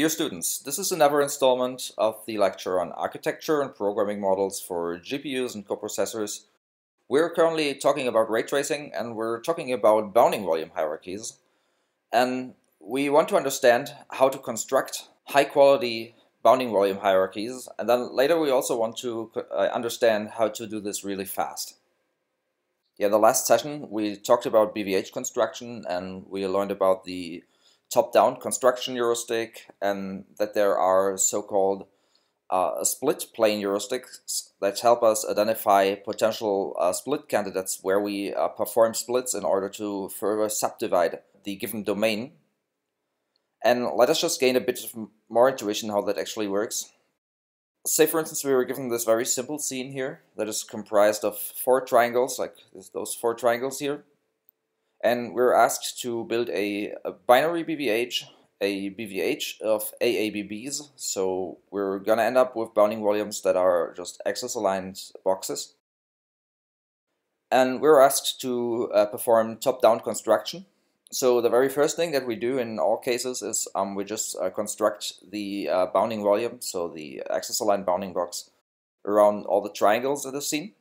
Dear students, this is another installment of the lecture on architecture and programming models for GPUs and coprocessors. We're currently talking about ray tracing and we're talking about bounding volume hierarchies. And we want to understand how to construct high quality bounding volume hierarchies. And then later we also want to uh, understand how to do this really fast. Yeah, the last session we talked about BVH construction and we learned about the top-down construction heuristic and that there are so-called uh, split plane heuristics that help us identify potential uh, split candidates where we uh, perform splits in order to further subdivide the given domain. And let us just gain a bit of more intuition how that actually works. Say for instance we were given this very simple scene here that is comprised of four triangles, like those four triangles here and we're asked to build a, a binary BVH, a BVH of AABBs, so we're gonna end up with bounding volumes that are just axis-aligned boxes. And we're asked to uh, perform top-down construction. So the very first thing that we do in all cases is um, we just uh, construct the uh, bounding volume, so the axis-aligned bounding box, around all the triangles in the scene.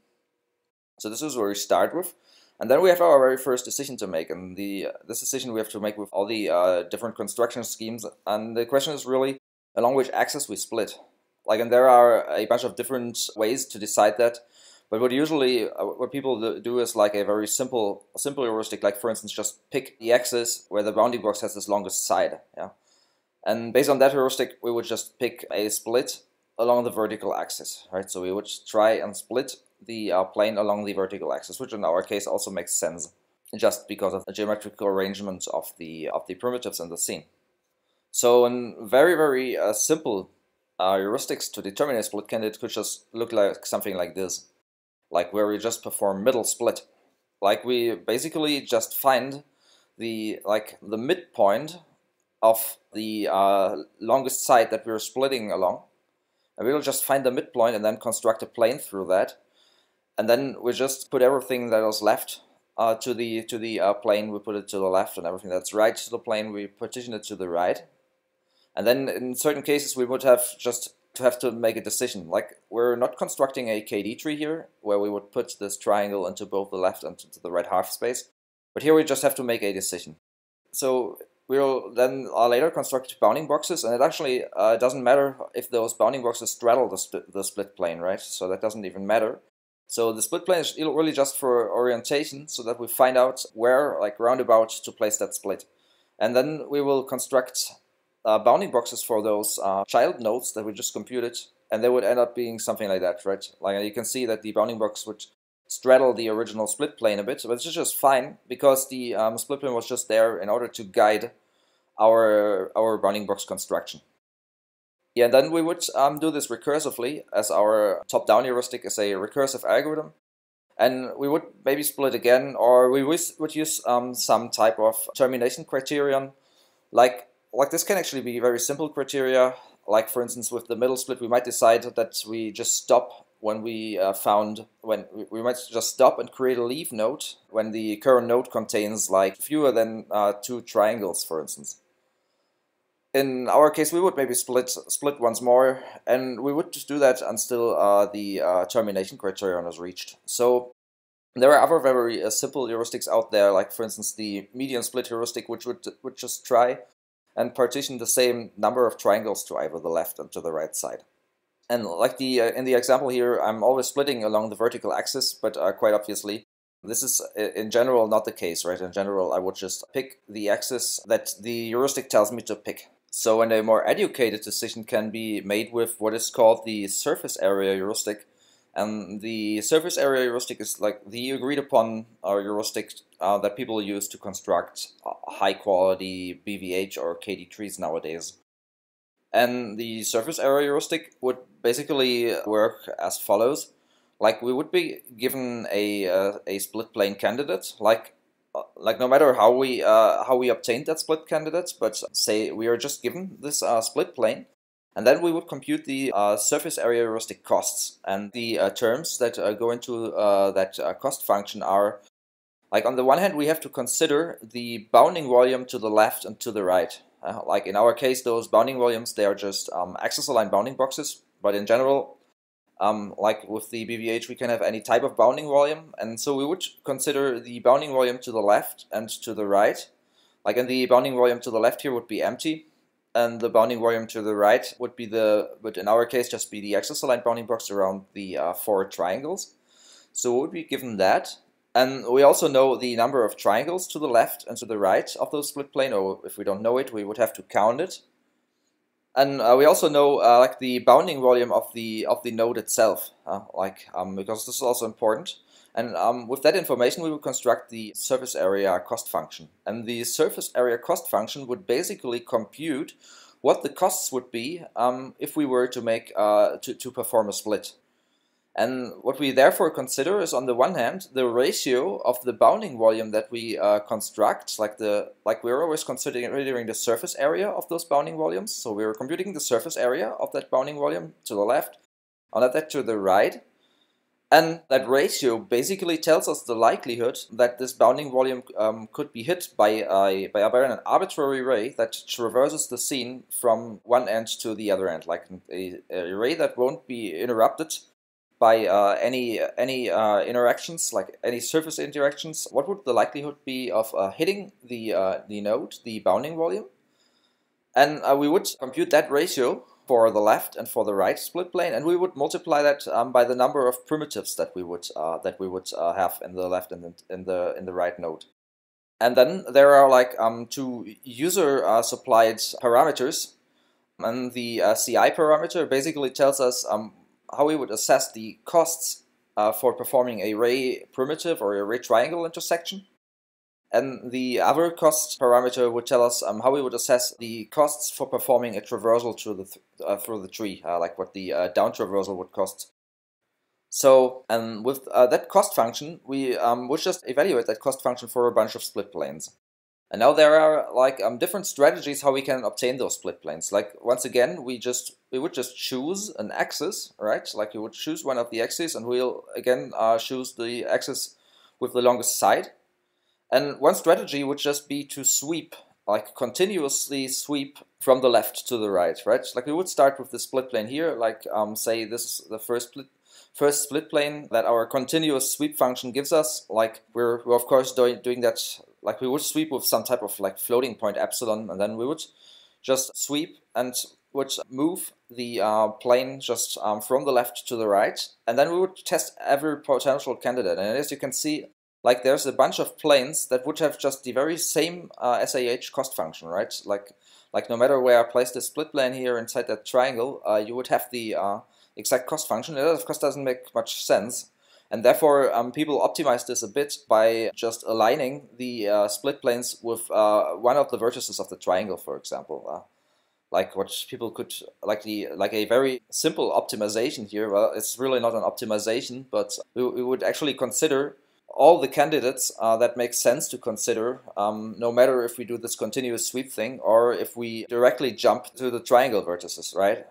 So this is where we start with. And then we have our very first decision to make, and the this decision we have to make with all the uh, different construction schemes. And the question is really along which axis we split. Like, and there are a bunch of different ways to decide that. But what usually uh, what people do is like a very simple simple heuristic. Like for instance, just pick the axis where the bounding box has this longest side. Yeah, and based on that heuristic, we would just pick a split along the vertical axis, right? So we would try and split the uh, plane along the vertical axis, which in our case also makes sense just because of the geometrical arrangement of the of the primitives in the scene. So in very very uh, simple uh, heuristics to determine a split candidate could just look like something like this, like where we just perform middle split, like we basically just find the like the midpoint of the uh, longest side that we're splitting along, and we will just find the midpoint and then construct a plane through that and then we just put everything that was left uh, to the to the uh, plane. We put it to the left, and everything that's right to the plane, we partition it to the right. And then in certain cases, we would have just to have to make a decision. Like we're not constructing a KD tree here, where we would put this triangle into both the left and to the right half space. But here we just have to make a decision. So we'll then uh, later construct bounding boxes, and it actually uh, doesn't matter if those bounding boxes straddle the, the split plane, right? So that doesn't even matter. So the split plane is really just for orientation so that we find out where, like roundabout, to place that split. And then we will construct uh, bounding boxes for those uh, child nodes that we just computed and they would end up being something like that, right? Like you can see that the bounding box would straddle the original split plane a bit, but it's just fine because the um, split plane was just there in order to guide our, our bounding box construction. Yeah, then we would um, do this recursively as our top-down heuristic is a recursive algorithm. And we would maybe split again, or we would use um, some type of termination criterion. Like, like this can actually be very simple criteria. Like for instance, with the middle split, we might decide that we just stop when we uh, found when we might just stop and create a leaf node when the current node contains like fewer than uh, two triangles, for instance in our case, we would maybe split split once more, and we would just do that until uh, the uh, termination criterion is reached. So there are other very uh, simple heuristics out there, like for instance the median split heuristic, which would would just try and partition the same number of triangles to either the left and to the right side. And like the uh, in the example here, I'm always splitting along the vertical axis, but uh, quite obviously this is in general not the case, right? In general, I would just pick the axis that the heuristic tells me to pick. So and a more educated decision can be made with what is called the surface area heuristic. And the surface area heuristic is like the agreed upon uh, heuristic uh, that people use to construct uh, high quality BVH or KD trees nowadays. And the surface area heuristic would basically work as follows. Like we would be given a, uh, a split plane candidate, like like no matter how we uh, how we obtained that split candidate, but say we are just given this uh, split plane, and then we would compute the uh, surface area heuristic costs, and the uh, terms that uh, go into that cost function are, like on the one hand, we have to consider the bounding volume to the left and to the right. Uh, like in our case, those bounding volumes, they are just um, axis-aligned bounding boxes. But in general, um, like with the BVH, we can have any type of bounding volume. And so we would consider the bounding volume to the left and to the right. Like in the bounding volume to the left here would be empty. And the bounding volume to the right would be the, would in our case just be the axis-aligned bounding box around the uh, four triangles. So we would be given that. And we also know the number of triangles to the left and to the right of the split plane, or if we don't know it, we would have to count it. And uh, we also know uh, like the bounding volume of the of the node itself, uh, like um, because this is also important. And um, with that information, we will construct the surface area cost function. And the surface area cost function would basically compute what the costs would be um, if we were to make uh, to to perform a split. And what we therefore consider is on the one hand the ratio of the bounding volume that we uh, construct, like the like we're always considering the surface area of those bounding volumes. So we're computing the surface area of that bounding volume to the left, on that to the right. And that ratio basically tells us the likelihood that this bounding volume um, could be hit by, a, by an arbitrary ray that traverses the scene from one end to the other end, like a, a ray that won't be interrupted by uh, any any uh, interactions, like any surface interactions, what would the likelihood be of uh, hitting the uh, the node, the bounding volume? And uh, we would compute that ratio for the left and for the right split plane, and we would multiply that um, by the number of primitives that we would uh, that we would have in the left and in the in the right node. And then there are like um, two user supplied parameters and the uh, CI parameter basically tells us um, how we would assess the costs uh, for performing a ray primitive or a ray triangle intersection. And the other cost parameter would tell us um, how we would assess the costs for performing a traversal through the th uh, through the tree, uh, like what the uh, down traversal would cost. So, and with uh, that cost function, we um, would just evaluate that cost function for a bunch of split planes. And now there are like um, different strategies how we can obtain those split planes. Like once again, we just we would just choose an axis, right? Like you would choose one of the axes, and we'll again uh, choose the axis with the longest side. And one strategy would just be to sweep, like continuously sweep from the left to the right, right? Like we would start with the split plane here, like um, say this is the first split first split plane that our continuous sweep function gives us. Like we're, we're of course doing, doing that like we would sweep with some type of like floating point epsilon and then we would just sweep and would move the uh, plane just um, from the left to the right and then we would test every potential candidate. And as you can see like there's a bunch of planes that would have just the very same uh, SAH cost function right? Like like no matter where I place the split plane here inside that triangle uh, you would have the uh, exact cost function. It of course doesn't make much sense and therefore, um, people optimize this a bit by just aligning the uh, split planes with uh, one of the vertices of the triangle, for example. Uh, like what people could, like the like a very simple optimization here. Well, it's really not an optimization, but we, we would actually consider all the candidates uh, that make sense to consider, um, no matter if we do this continuous sweep thing or if we directly jump to the triangle vertices, right?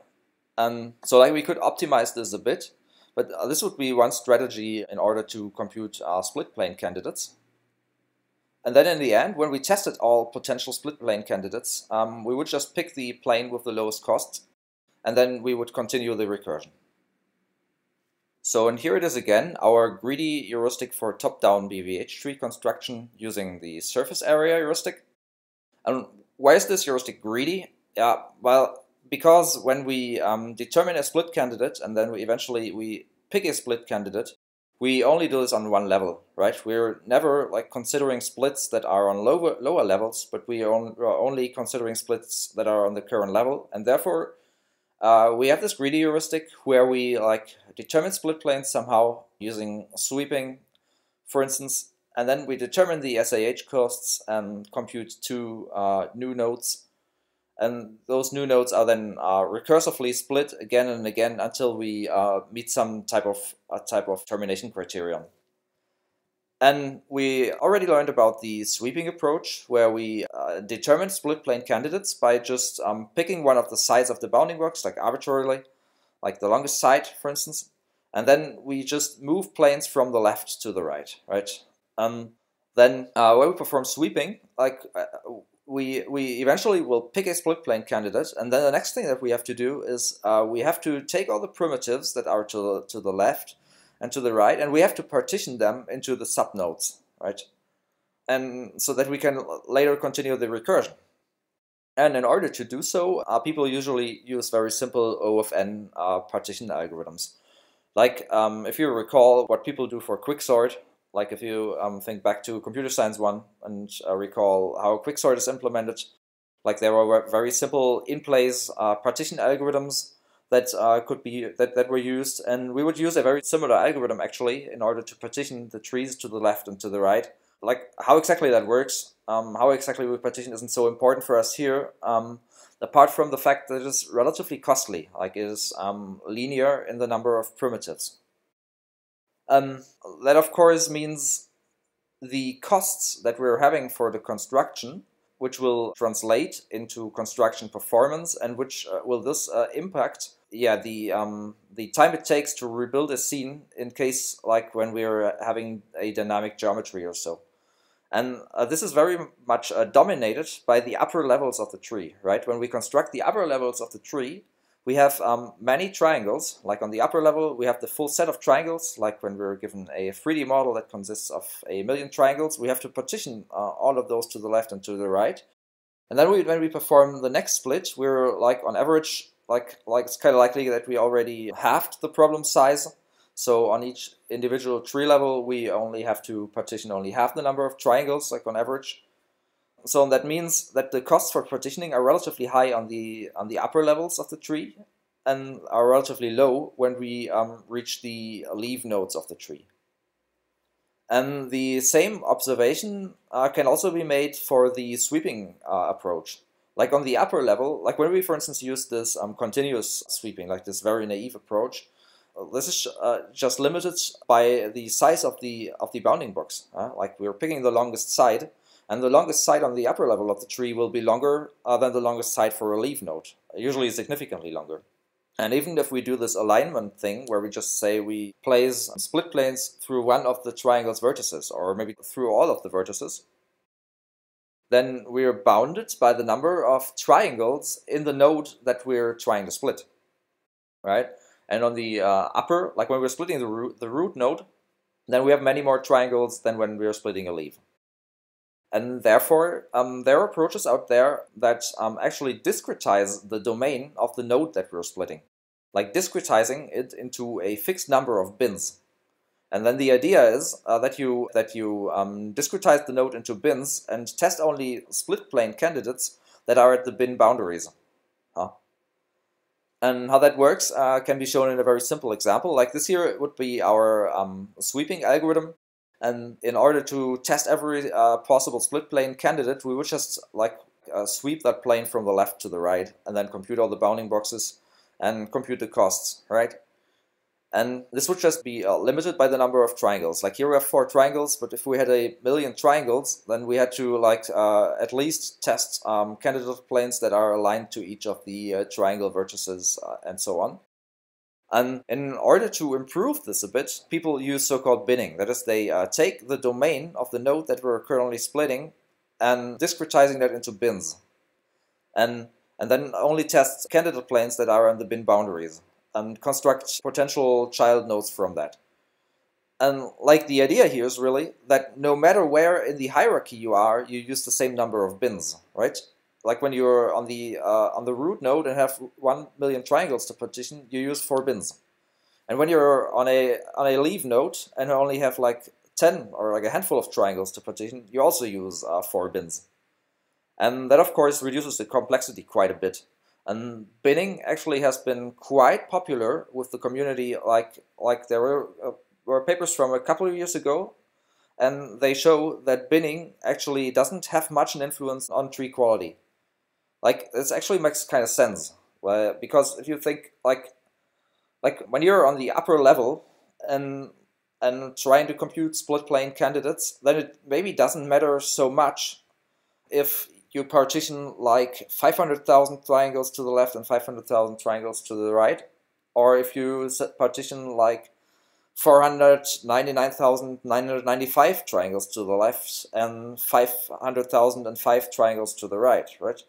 And so like we could optimize this a bit but this would be one strategy in order to compute our split plane candidates. And then in the end, when we tested all potential split plane candidates, um, we would just pick the plane with the lowest cost, and then we would continue the recursion. So and here it is again, our greedy heuristic for top-down BVH tree construction using the surface area heuristic. And why is this heuristic greedy? Yeah, well, because when we um, determine a split candidate and then we eventually we pick a split candidate, we only do this on one level, right? We're never like considering splits that are on lower lower levels, but we are only considering splits that are on the current level, and therefore uh, we have this greedy heuristic where we like determine split planes somehow using sweeping, for instance, and then we determine the SAH costs and compute two uh, new nodes and those new nodes are then uh, recursively split again and again until we uh, meet some type of uh, type of termination criterion. And we already learned about the sweeping approach, where we uh, determine split plane candidates by just um, picking one of the sides of the bounding box, like arbitrarily, like the longest side, for instance, and then we just move planes from the left to the right, right? Um, then uh, when we perform sweeping, like uh, we, we eventually will pick a split plane candidate, and then the next thing that we have to do is uh, we have to take all the primitives that are to the, to the left and to the right, and we have to partition them into the subnodes, right? And so that we can later continue the recursion. And in order to do so, uh, people usually use very simple O of n uh, partition algorithms. Like um, if you recall what people do for quicksort, like if you um, think back to computer science one and uh, recall how quicksort is implemented, like there were very simple in-place uh, partition algorithms that uh, could be that, that were used, and we would use a very similar algorithm actually in order to partition the trees to the left and to the right. Like how exactly that works, um, how exactly we partition isn't so important for us here, um, apart from the fact that it is relatively costly, like it is um, linear in the number of primitives. Um, that of course means the costs that we're having for the construction, which will translate into construction performance, and which uh, will this uh, impact yeah the um, the time it takes to rebuild a scene in case like when we're having a dynamic geometry or so. And uh, this is very much uh, dominated by the upper levels of the tree, right? When we construct the upper levels of the tree, we have um, many triangles, like on the upper level, we have the full set of triangles, like when we're given a 3D model that consists of a million triangles, we have to partition uh, all of those to the left and to the right. And then we, when we perform the next split, we're like on average, like, like it's kind of likely that we already halved the problem size so on each individual tree level, we only have to partition only half the number of triangles, like on average. So that means that the costs for partitioning are relatively high on the on the upper levels of the tree, and are relatively low when we um, reach the leaf nodes of the tree. And the same observation uh, can also be made for the sweeping uh, approach. Like on the upper level, like when we, for instance, use this um, continuous sweeping, like this very naive approach, this is uh, just limited by the size of the of the bounding box. Like we're picking the longest side, and the longest side on the upper level of the tree will be longer uh, than the longest side for a leaf node, usually significantly longer. And even if we do this alignment thing, where we just say we place split planes through one of the triangle's vertices, or maybe through all of the vertices, then we're bounded by the number of triangles in the node that we're trying to split, right? And on the uh, upper, like when we're splitting the root, the root node, then we have many more triangles than when we're splitting a leaf. And therefore, um, there are approaches out there that um, actually discretize the domain of the node that we're splitting, like discretizing it into a fixed number of bins. And then the idea is uh, that you that you um, discretize the node into bins and test only split plane candidates that are at the bin boundaries. Huh? And how that works uh, can be shown in a very simple example. Like this here would be our um, sweeping algorithm. And in order to test every uh, possible split plane candidate, we would just like uh, sweep that plane from the left to the right and then compute all the bounding boxes and compute the costs, right? And this would just be uh, limited by the number of triangles. Like here we have four triangles, but if we had a million triangles, then we had to like uh, at least test um, candidate planes that are aligned to each of the uh, triangle vertices uh, and so on. And in order to improve this a bit, people use so-called binning. That is, they uh, take the domain of the node that we're currently splitting and discretizing that into bins. And, and then only test candidate planes that are on the bin boundaries and construct potential child nodes from that. And like the idea here is really that no matter where in the hierarchy you are, you use the same number of bins, right? Like when you're on the uh, on the root node and have one million triangles to partition, you use four bins. And when you're on a on a leaf node and only have like ten or like a handful of triangles to partition, you also use uh, four bins. And that of course reduces the complexity quite a bit. And binning actually has been quite popular with the community. Like like there were uh, were papers from a couple of years ago, and they show that binning actually doesn't have much an influence on tree quality. Like this actually makes kind of sense, well, because if you think like like when you're on the upper level and and trying to compute split plane candidates, then it maybe doesn't matter so much if you partition like 500,000 triangles to the left and 500,000 triangles to the right, or if you partition like 499,995 triangles to the left and 500,005 triangles to the right, right?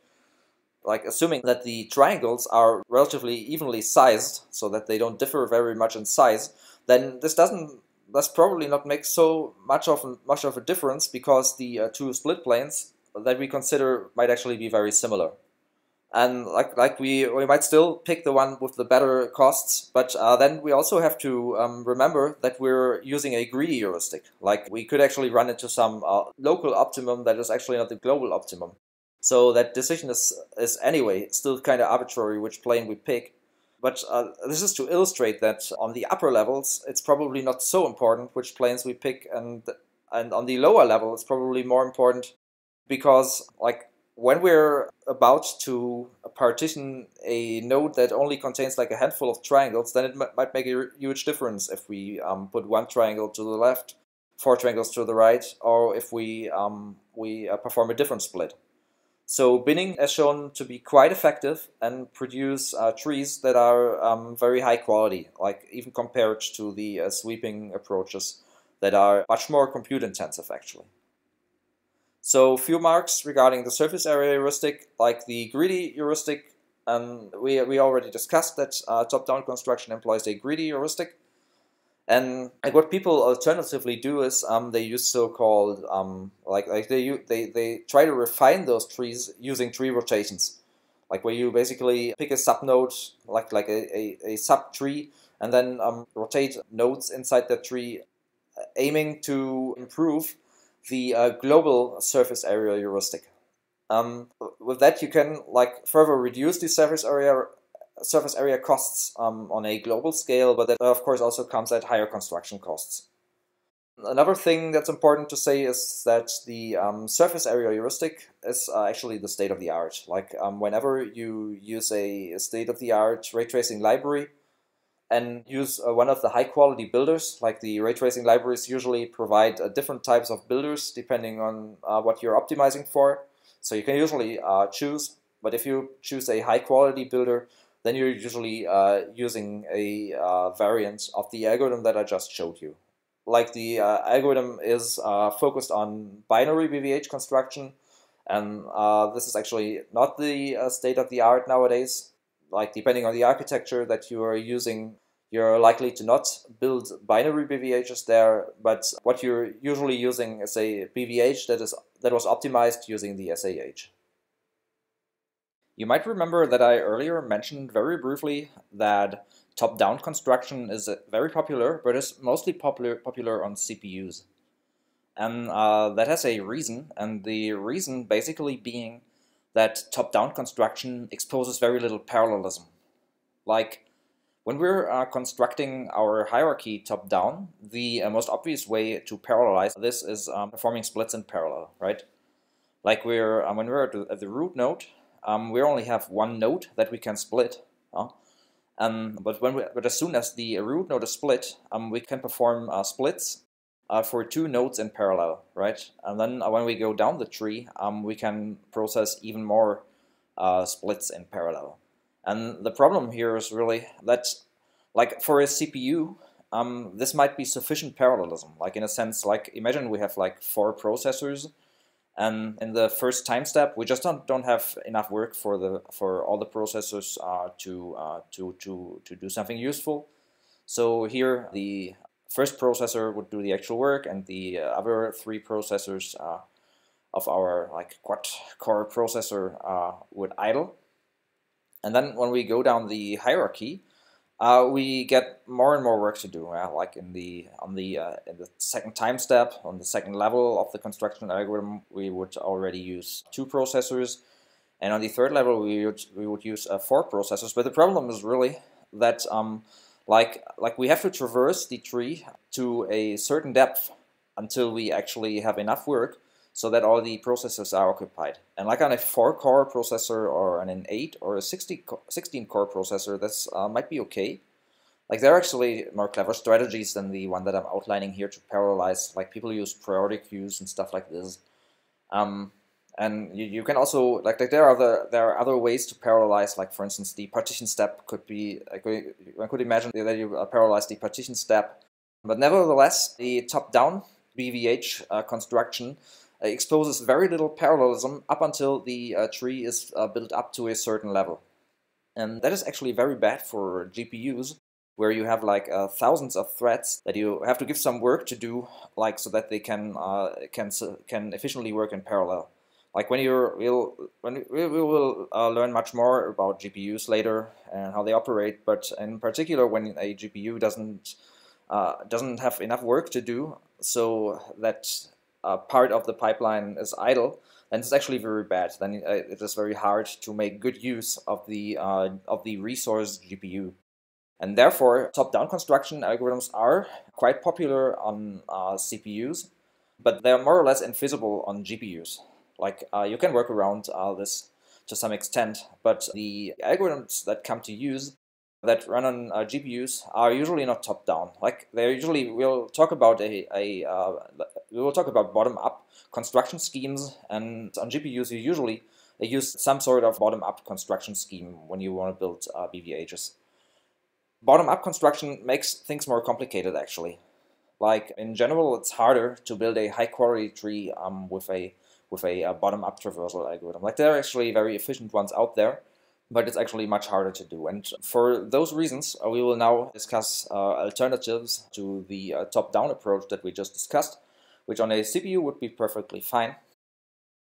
Like assuming that the triangles are relatively evenly sized so that they don't differ very much in size, then this doesn't that's probably not make so much of much of a difference because the uh, two split planes that we consider might actually be very similar and like like we we might still pick the one with the better costs, but uh, then we also have to um, remember that we're using a greedy heuristic. Like we could actually run into some uh, local optimum that is actually not the global optimum. So that decision is is anyway still kind of arbitrary which plane we pick. But uh, this is to illustrate that on the upper levels, it's probably not so important which planes we pick, and and on the lower level, it's probably more important because like when we're about to partition a node that only contains like a handful of triangles, then it might make a huge difference if we um, put one triangle to the left, four triangles to the right, or if we, um, we uh, perform a different split. So binning has shown to be quite effective and produce uh, trees that are um, very high quality, like even compared to the uh, sweeping approaches that are much more compute intensive actually. So few marks regarding the surface area heuristic, like the greedy heuristic, um, we, we already discussed that uh, top-down construction employs a greedy heuristic. And like what people alternatively do is um, they use so-called um, like like they they they try to refine those trees using tree rotations, like where you basically pick a subnode like like a, a, a subtree and then um, rotate nodes inside that tree, aiming to improve the uh, global surface area heuristic. Um, with that, you can like further reduce the surface area surface area costs um, on a global scale, but that of course also comes at higher construction costs. Another thing that's important to say is that the um, surface area heuristic is uh, actually the state of the art. Like um, whenever you use a, a state of the art ray tracing library, and use uh, one of the high quality builders. Like the ray tracing libraries usually provide uh, different types of builders depending on uh, what you're optimizing for. So you can usually uh, choose, but if you choose a high quality builder, then you're usually uh, using a uh, variant of the algorithm that I just showed you. Like the algorithm is focused on binary BVH construction, and this is actually not the state of the art nowadays like depending on the architecture that you are using, you're likely to not build binary BVHs there, but what you're usually using is a BVH that is that was optimized using the SAH. You might remember that I earlier mentioned very briefly that top-down construction is very popular, but is mostly popular popular on CPUs. And uh, that has a reason, and the reason basically being that top-down construction exposes very little parallelism. Like, when we're uh, constructing our hierarchy top-down, the uh, most obvious way to parallelize this is um, performing splits in parallel, right? Like we're um, when we're at the, at the root node, um, we only have one node that we can split. Uh, but when we, but as soon as the root node is split, um, we can perform uh, splits uh, for two nodes in parallel, right? And then uh, when we go down the tree, um, we can process even more uh, splits in parallel. And the problem here is really that, like for a CPU, um, this might be sufficient parallelism. Like in a sense, like imagine we have like four processors, and in the first time step, we just don't don't have enough work for the for all the processors uh, to uh, to to to do something useful. So here the first processor would do the actual work and the uh, other three processors uh, of our like quad core processor uh, would idle. And then when we go down the hierarchy, uh, we get more and more work to do. like in the on the uh, in the second time step, on the second level of the construction algorithm, we would already use two processors, and on the third level, we would we would use uh, four processors. But the problem is really that um, like like we have to traverse the tree to a certain depth until we actually have enough work so that all the processors are occupied. And like on a 4-core processor or on an 8 or a 16-core processor, this uh, might be okay. Like there are actually more clever strategies than the one that I'm outlining here to parallelize. Like people use priority queues and stuff like this. Um, and you, you can also like, like there are other there are other ways to parallelize. Like for instance, the partition step could be. I could, could imagine that you parallelize the partition step But nevertheless, the top-down BVH uh, construction uh, exposes very little parallelism up until the uh, tree is uh, built up to a certain level. And that is actually very bad for GPUs, where you have like uh, thousands of threads that you have to give some work to do, like so that they can uh, can can efficiently work in parallel. Like when you're we'll when we, we will uh, learn much more about GPUs later and how they operate, but in particular when a GPU doesn't doesn't have enough work to do, so that uh, part of the pipeline is idle, then it's actually very bad. Then uh, it is very hard to make good use of the uh, of the resource GPU. And therefore, top-down construction algorithms are quite popular on uh, CPUs, but they are more or less invisible on GPUs. Like uh, you can work around uh, this to some extent, but the algorithms that come to use that run on uh, GPUs are usually not top down. Like they usually we'll talk about a, a uh, we will talk about bottom up construction schemes, and on GPUs you usually they use some sort of bottom up construction scheme when you want to build uh, BVHs. Bottom up construction makes things more complicated actually. Like in general, it's harder to build a high quality tree um, with a with a, a uh, bottom up traversal algorithm. Like there are actually very efficient ones out there but it's actually much harder to do. And for those reasons, uh, we will now discuss uh, alternatives to the uh, top-down approach that we just discussed, which on a CPU would be perfectly fine.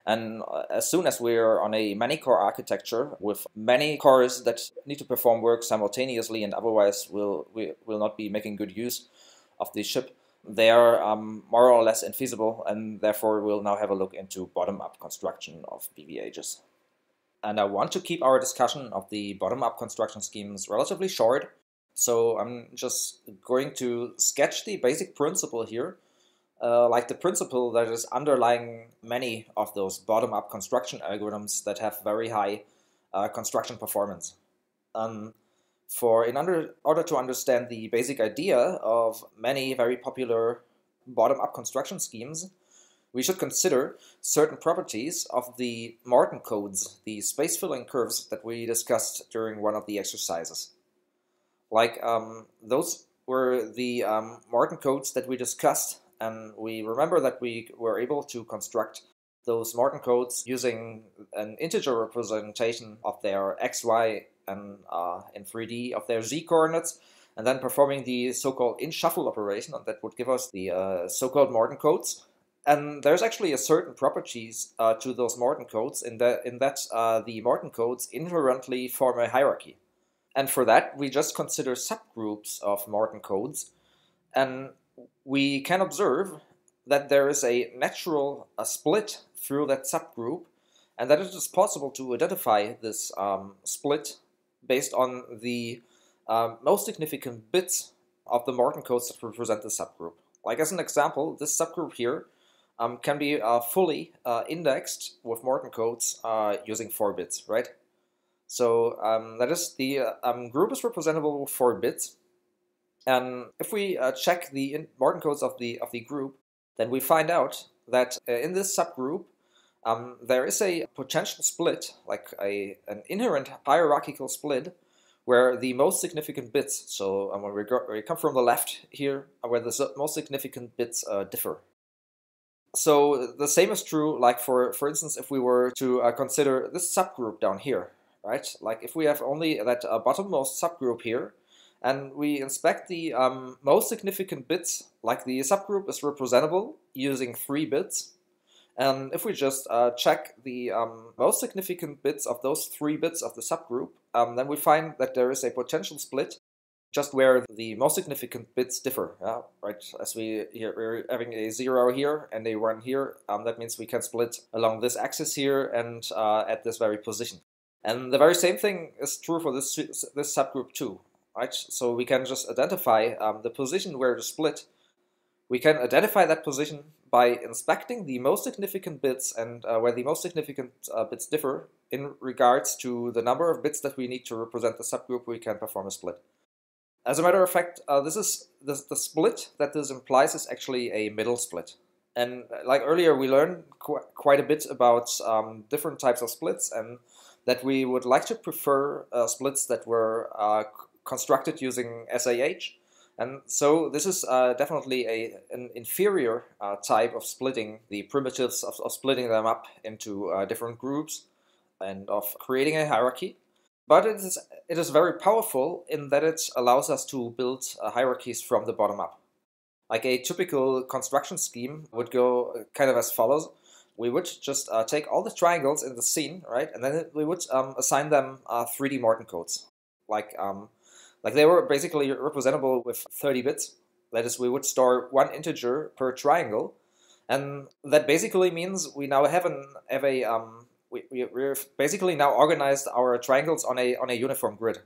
And uh, as soon as we're on a many-core architecture with many cores that need to perform work simultaneously and otherwise will, we will not be making good use of the chip, they are um, more or less infeasible and therefore we'll now have a look into bottom-up construction of BVHs. And I want to keep our discussion of the bottom-up construction schemes relatively short, so I'm just going to sketch the basic principle here, uh, like the principle that is underlying many of those bottom-up construction algorithms that have very high uh, construction performance. Um, for in under, order to understand the basic idea of many very popular bottom-up construction schemes, we should consider certain properties of the Morton codes, the space-filling curves that we discussed during one of the exercises. Like, um, those were the um, Morton codes that we discussed, and we remember that we were able to construct those Morton codes using an integer representation of their x, y, and uh, in 3D of their z coordinates, and then performing the so-called in-shuffle operation, and that would give us the uh, so-called Morton codes. And there's actually a certain properties uh, to those Morton codes in that, in that uh, the Morton codes inherently form a hierarchy. And for that, we just consider subgroups of Morton codes. And we can observe that there is a natural a split through that subgroup and that it is possible to identify this um, split based on the um, most significant bits of the Morton codes that represent the subgroup. Like as an example, this subgroup here um, can be uh, fully uh, indexed with Morton codes uh, using 4 bits, right? So um, that is the uh, um, group is representable with 4 bits. And if we uh, check the Morton codes of the, of the group, then we find out that uh, in this subgroup, um, there is a potential split, like a, an inherent hierarchical split, where the most significant bits, so um, when we, go, we, come from the left here, where the most significant bits differ so the same is true, like for, for instance, if we were to uh, consider this subgroup down here, right? Like if we have only that uh, bottommost subgroup here, and we inspect the um, most significant bits, like the subgroup is representable using three bits, and if we just uh, check the um, most significant bits of those three bits of the subgroup, um, then we find that there is a potential split just where the most significant bits differ, yeah? right? As we here, we're having a zero here and a one here, um, that means we can split along this axis here and uh, at this very position. And the very same thing is true for this this subgroup too, right? So we can just identify um, the position where to split. We can identify that position by inspecting the most significant bits and uh, where the most significant uh, bits differ in regards to the number of bits that we need to represent the subgroup, we can perform a split. As a matter of fact, uh, this is the, the split that this implies is actually a middle split. And uh, like earlier, we learned qu quite a bit about um, different types of splits and that we would like to prefer uh, splits that were uh, constructed using SAH And so this is uh, definitely a, an inferior uh, type of splitting the primitives, of, of splitting them up into uh, different groups and of creating a hierarchy. But it is, it is very powerful in that it allows us to build uh, hierarchies from the bottom up. Like a typical construction scheme would go kind of as follows. We would just uh, take all the triangles in the scene, right, and then we would um, assign them 3D uh, Morton codes. Like um, like they were basically representable with 30 bits. That is, we would store one integer per triangle, and that basically means we now have an have a um, we, we we've basically now organized our triangles on a on a uniform grid.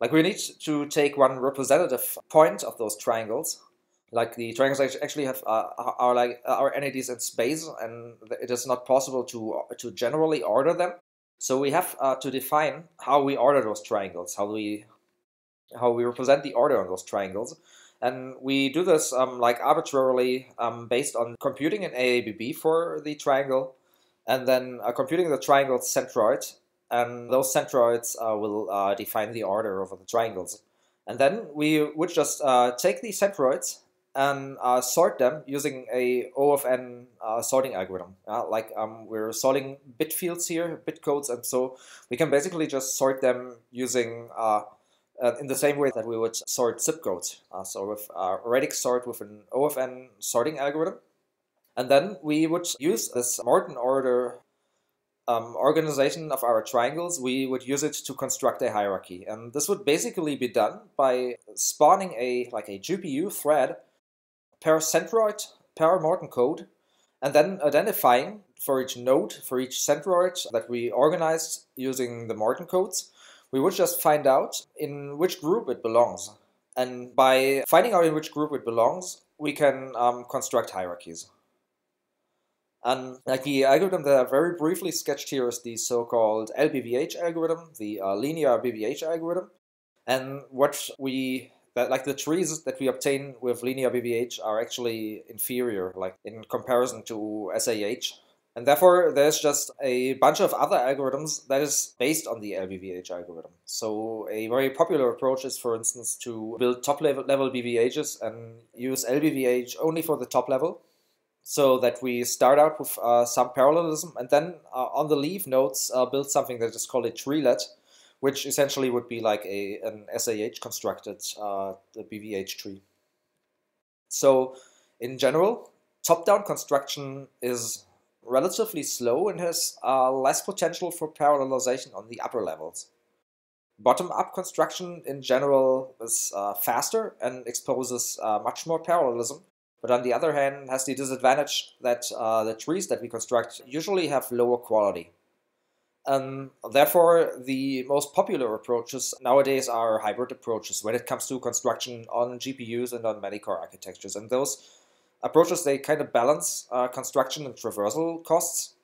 Like we need to take one representative point of those triangles. Like the triangles actually have uh, are like our entities in space, and it is not possible to to generally order them. So we have uh, to define how we order those triangles, how we how we represent the order on those triangles. And we do this um, like arbitrarily um, based on computing an AABB for the triangle and then uh, computing the triangle's centroid. And those centroids uh, will uh, define the order of the triangles. And then we would just uh, take the centroids and uh, sort them using a O of n uh, sorting algorithm. like um, we're sorting bit fields here, bit codes, and so we can basically just sort them using uh, in the same way that we would sort zip codes. Uh, so with uh, radix sort with an O of n sorting algorithm. And then we would use this Morton order um, organization of our triangles, we would use it to construct a hierarchy. And this would basically be done by spawning a like a GPU thread per centroid per Morton code, and then identifying for each node, for each centroid that we organized using the Morton codes, we would just find out in which group it belongs. And by finding out in which group it belongs, we can um, construct hierarchies. And like the algorithm that I very briefly sketched here is the so-called LBVH algorithm, the uh, linear BVH algorithm. And what we that like the trees that we obtain with linear BVH are actually inferior, like in comparison to SAH. And therefore, there's just a bunch of other algorithms that is based on the LBVH algorithm. So a very popular approach is, for instance, to build top level, level BVHs and use LBVH only for the top level so that we start out with uh, some parallelism and then uh, on the leaf nodes uh, build something that is called a treelet, which essentially would be like a an SAH constructed uh, BVH tree. So in general, top-down construction is relatively slow and has uh, less potential for parallelization on the upper levels. Bottom-up construction in general is uh, faster and exposes uh, much more parallelism, but on the other hand has the disadvantage that uh, the trees that we construct usually have lower quality. Um, therefore, the most popular approaches nowadays are hybrid approaches when it comes to construction on GPUs and on many core architectures, and those approaches, they kind of balance uh, construction and traversal costs.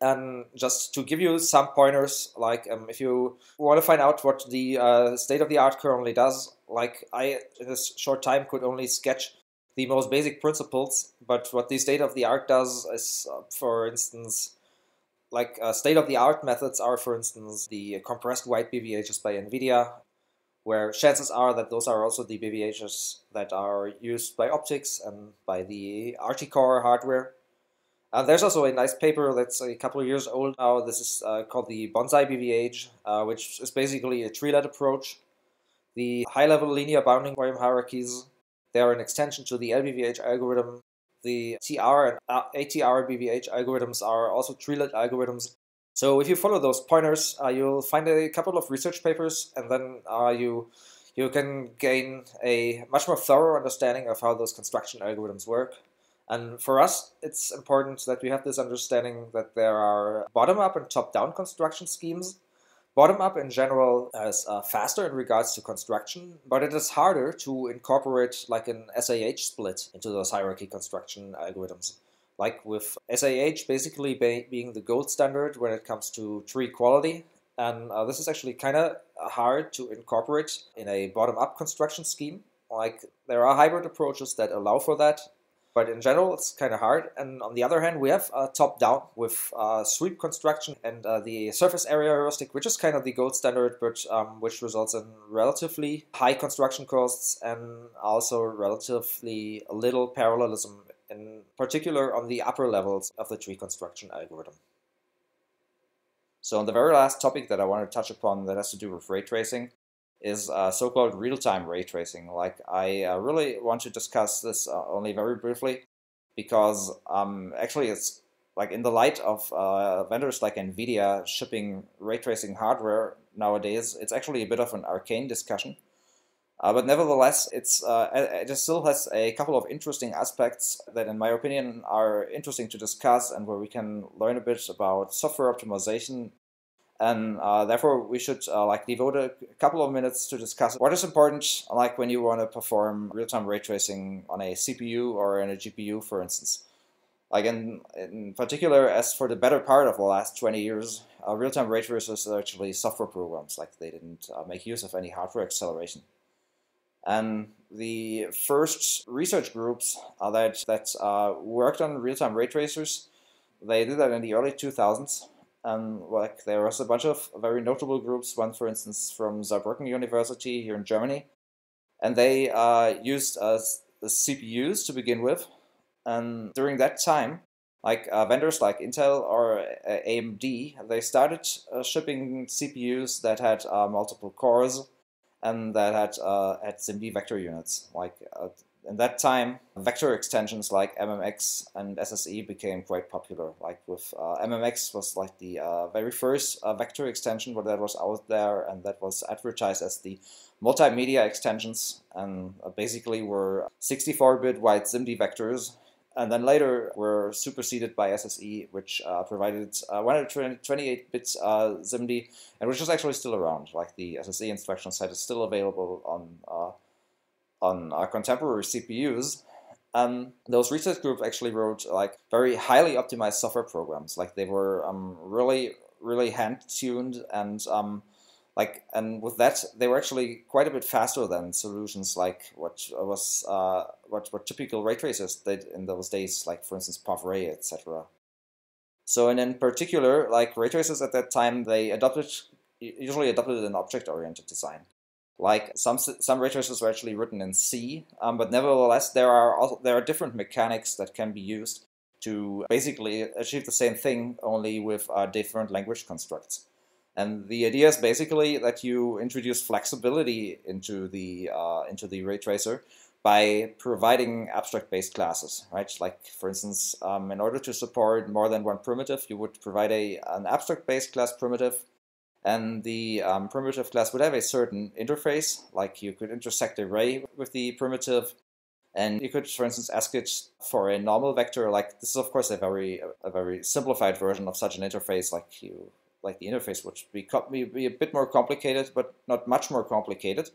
And just to give you some pointers, like um, if you want to find out what the uh, state of the art currently does, like I in this short time could only sketch the most basic principles, but what the state of the art does is, uh, for instance, like uh, state of the art methods are, for instance, the compressed wide BVHs by NVIDIA, where chances are that those are also the BVHs that are used by OptiX and by the RT-Core hardware. And there's also a nice paper that's a couple of years old now. This is uh, called the Bonsai BVH, uh, which is basically a treelet approach. The high-level linear bounding volume hierarchies, they are an extension to the LBVH algorithm. The TR and ATR BVH algorithms are also treelet algorithms so if you follow those pointers, uh, you'll find a couple of research papers, and then uh, you you can gain a much more thorough understanding of how those construction algorithms work. And for us, it's important that we have this understanding that there are bottom-up and top-down construction schemes. Bottom-up in general is uh, faster in regards to construction, but it is harder to incorporate like an SAH split into those hierarchy construction algorithms like with SAH basically being the gold standard when it comes to tree quality. And uh, this is actually kind of hard to incorporate in a bottom-up construction scheme. Like there are hybrid approaches that allow for that, But in general, it's kind of hard. And on the other hand, we have uh, top down with uh, sweep construction and uh, the surface area heuristic, which is kind of the gold standard, but um, which results in relatively high construction costs and also relatively little parallelism, in particular on the upper levels of the tree construction algorithm. So, on the very last topic that I want to touch upon that has to do with ray tracing is uh, so-called real-time ray tracing. Like I uh, really want to discuss this uh, only very briefly because um, actually it's like in the light of uh, vendors like NVIDIA shipping ray tracing hardware nowadays, it's actually a bit of an arcane discussion. Uh, but nevertheless, it's uh, it still has a couple of interesting aspects that, in my opinion, are interesting to discuss and where we can learn a bit about software optimization and uh, therefore we should uh, like devote a couple of minutes to discuss what is important like when you want to perform real-time ray tracing on a CPU or in a GPU for instance. Like in, in particular as for the better part of the last 20 years uh, real-time ray tracers are actually software programs like they didn't uh, make use of any hardware acceleration. And the first research groups uh, that, that uh, worked on real-time ray tracers they did that in the early 2000s like there was a bunch of very notable groups. One, for instance, from Saarbrücken University here in Germany, and they uh, used uh, CPUs to begin with. And during that time, like uh, vendors like Intel or uh, AMD, they started uh, shipping CPUs that had multiple cores and that had had SIMD vector units, like in that time, vector extensions like MMX and SSE became quite popular. Like with uh, MMX was like the uh, very first uh, vector extension that was out there, and that was advertised as the multimedia extensions, and uh, basically were 64-bit wide SIMD vectors. And then later were superseded by SSE, which uh, provided 128-bit uh, SIMD, and which is actually still around. Like the SSE instruction set is still available on on uh, contemporary CPUs, um, those research groups actually wrote like very highly optimized software programs. Like they were um, really, really hand tuned and um, like and with that they were actually quite a bit faster than solutions like what was uh, what what typical ray tracers did in those days, like for instance POV-Ray, etc. So and in particular, like ray tracers at that time, they adopted usually adopted an object-oriented design. Like some some tracers were actually written in C, um, but nevertheless there are also, there are different mechanics that can be used to basically achieve the same thing, only with uh, different language constructs. And the idea is basically that you introduce flexibility into the uh, into the ray tracer by providing abstract base classes, right? Like for instance, um, in order to support more than one primitive, you would provide a an abstract base class primitive and the um, primitive class would have a certain interface, like you could intersect the array with the primitive, and you could, for instance, ask it for a normal vector. Like this is, of course, a very a very simplified version of such an interface. Like you, like the interface would be be a bit more complicated, but not much more complicated.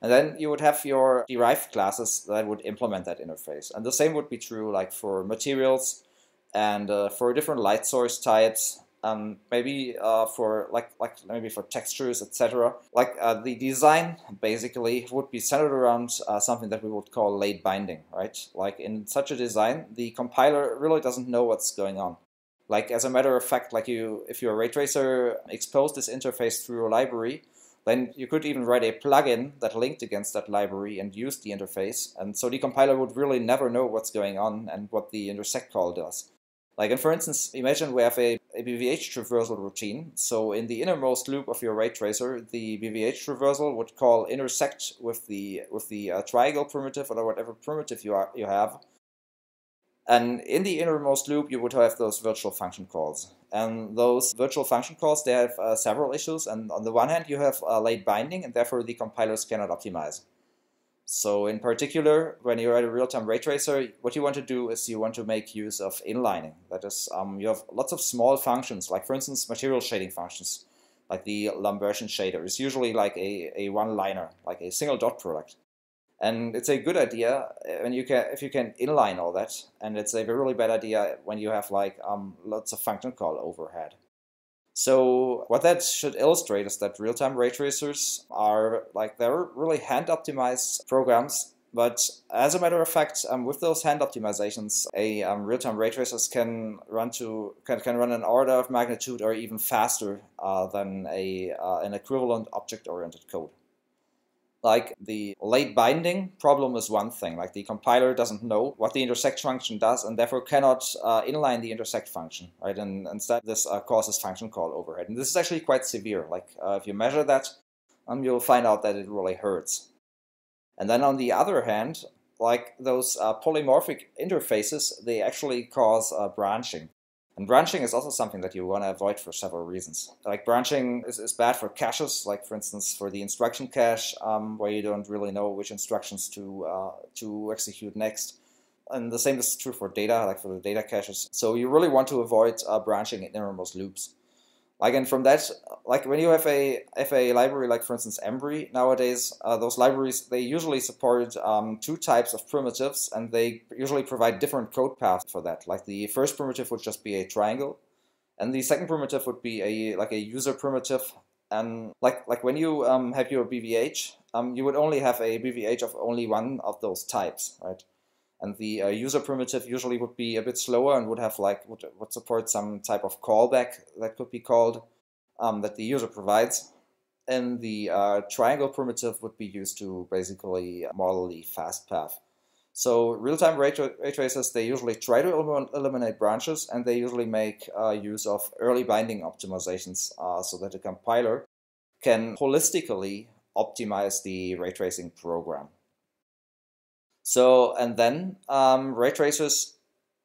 And then you would have your derived classes that would implement that interface. And the same would be true like for materials and uh, for different light source types um, maybe uh, for like like maybe for textures, etc. Like uh, the design basically would be centered around uh, something that we would call late binding, right? Like in such a design, the compiler really doesn't know what's going on. Like as a matter of fact, like you, if your ray tracer exposed this interface through a library, then you could even write a plugin that linked against that library and used the interface. And so the compiler would really never know what's going on and what the intersect call does. Like, and for instance, imagine we have a, a BVH traversal routine. So in the innermost loop of your ray tracer, the BVH traversal would call intersect with the with the uh, triangle primitive or whatever primitive you are you have. And in the innermost loop, you would have those virtual function calls. And those virtual function calls, they have uh, several issues. And on the one hand, you have uh, late binding, and therefore the compilers cannot optimize. So in particular, when you write a real-time ray tracer, what you want to do is you want to make use of inlining. That is, um, you have lots of small functions, like for instance, material shading functions, like the Lambertian shader is usually like a, a one-liner, like a single dot product. And it's a good idea when you can if you can inline all that, and it's a really bad idea when you have like um, lots of function call overhead. So what that should illustrate is that real-time ray tracers are like they're really hand-optimized programs But as a matter of fact, um, with those hand optimizations, a um, real-time ray tracers can run to can, can run an order of magnitude or even faster uh, than a uh, an equivalent object-oriented code. Like the late binding problem is one thing. Like the compiler doesn't know what the intersect function does and therefore cannot uh, inline the intersect function, right? And instead, this uh, causes function call overhead. And this is actually quite severe. Like uh, if you measure that, um, you'll find out that it really hurts. And then on the other hand, like those uh, polymorphic interfaces, they actually cause uh, branching. And branching is also something that you want to avoid for several reasons. Like branching is, is bad for caches, like for instance for the instruction cache, um, where you don't really know which instructions to uh, to execute next. And the same is true for data, like for the data caches. So you really want to avoid uh, branching in innermost loops. Like and from that, like when you have a have a library like for instance Embree nowadays, uh, those libraries they usually support um, two types of primitives, and they usually provide different code paths for that. Like the first primitive would just be a triangle, and the second primitive would be a like a user primitive. And like like when you um, have your BVH, um, you would only have a BVH of only one of those types, right? And the uh, user primitive usually would be a bit slower and would have like would, would support some type of callback that could be called um, that the user provides. And the uh, triangle primitive would be used to basically model the fast path. So real-time ray, tra ray, they usually try to elim eliminate branches and they usually make uh, use of early binding optimizations uh, so that the compiler can holistically optimize the ray tracing program so and then um, ray tracers,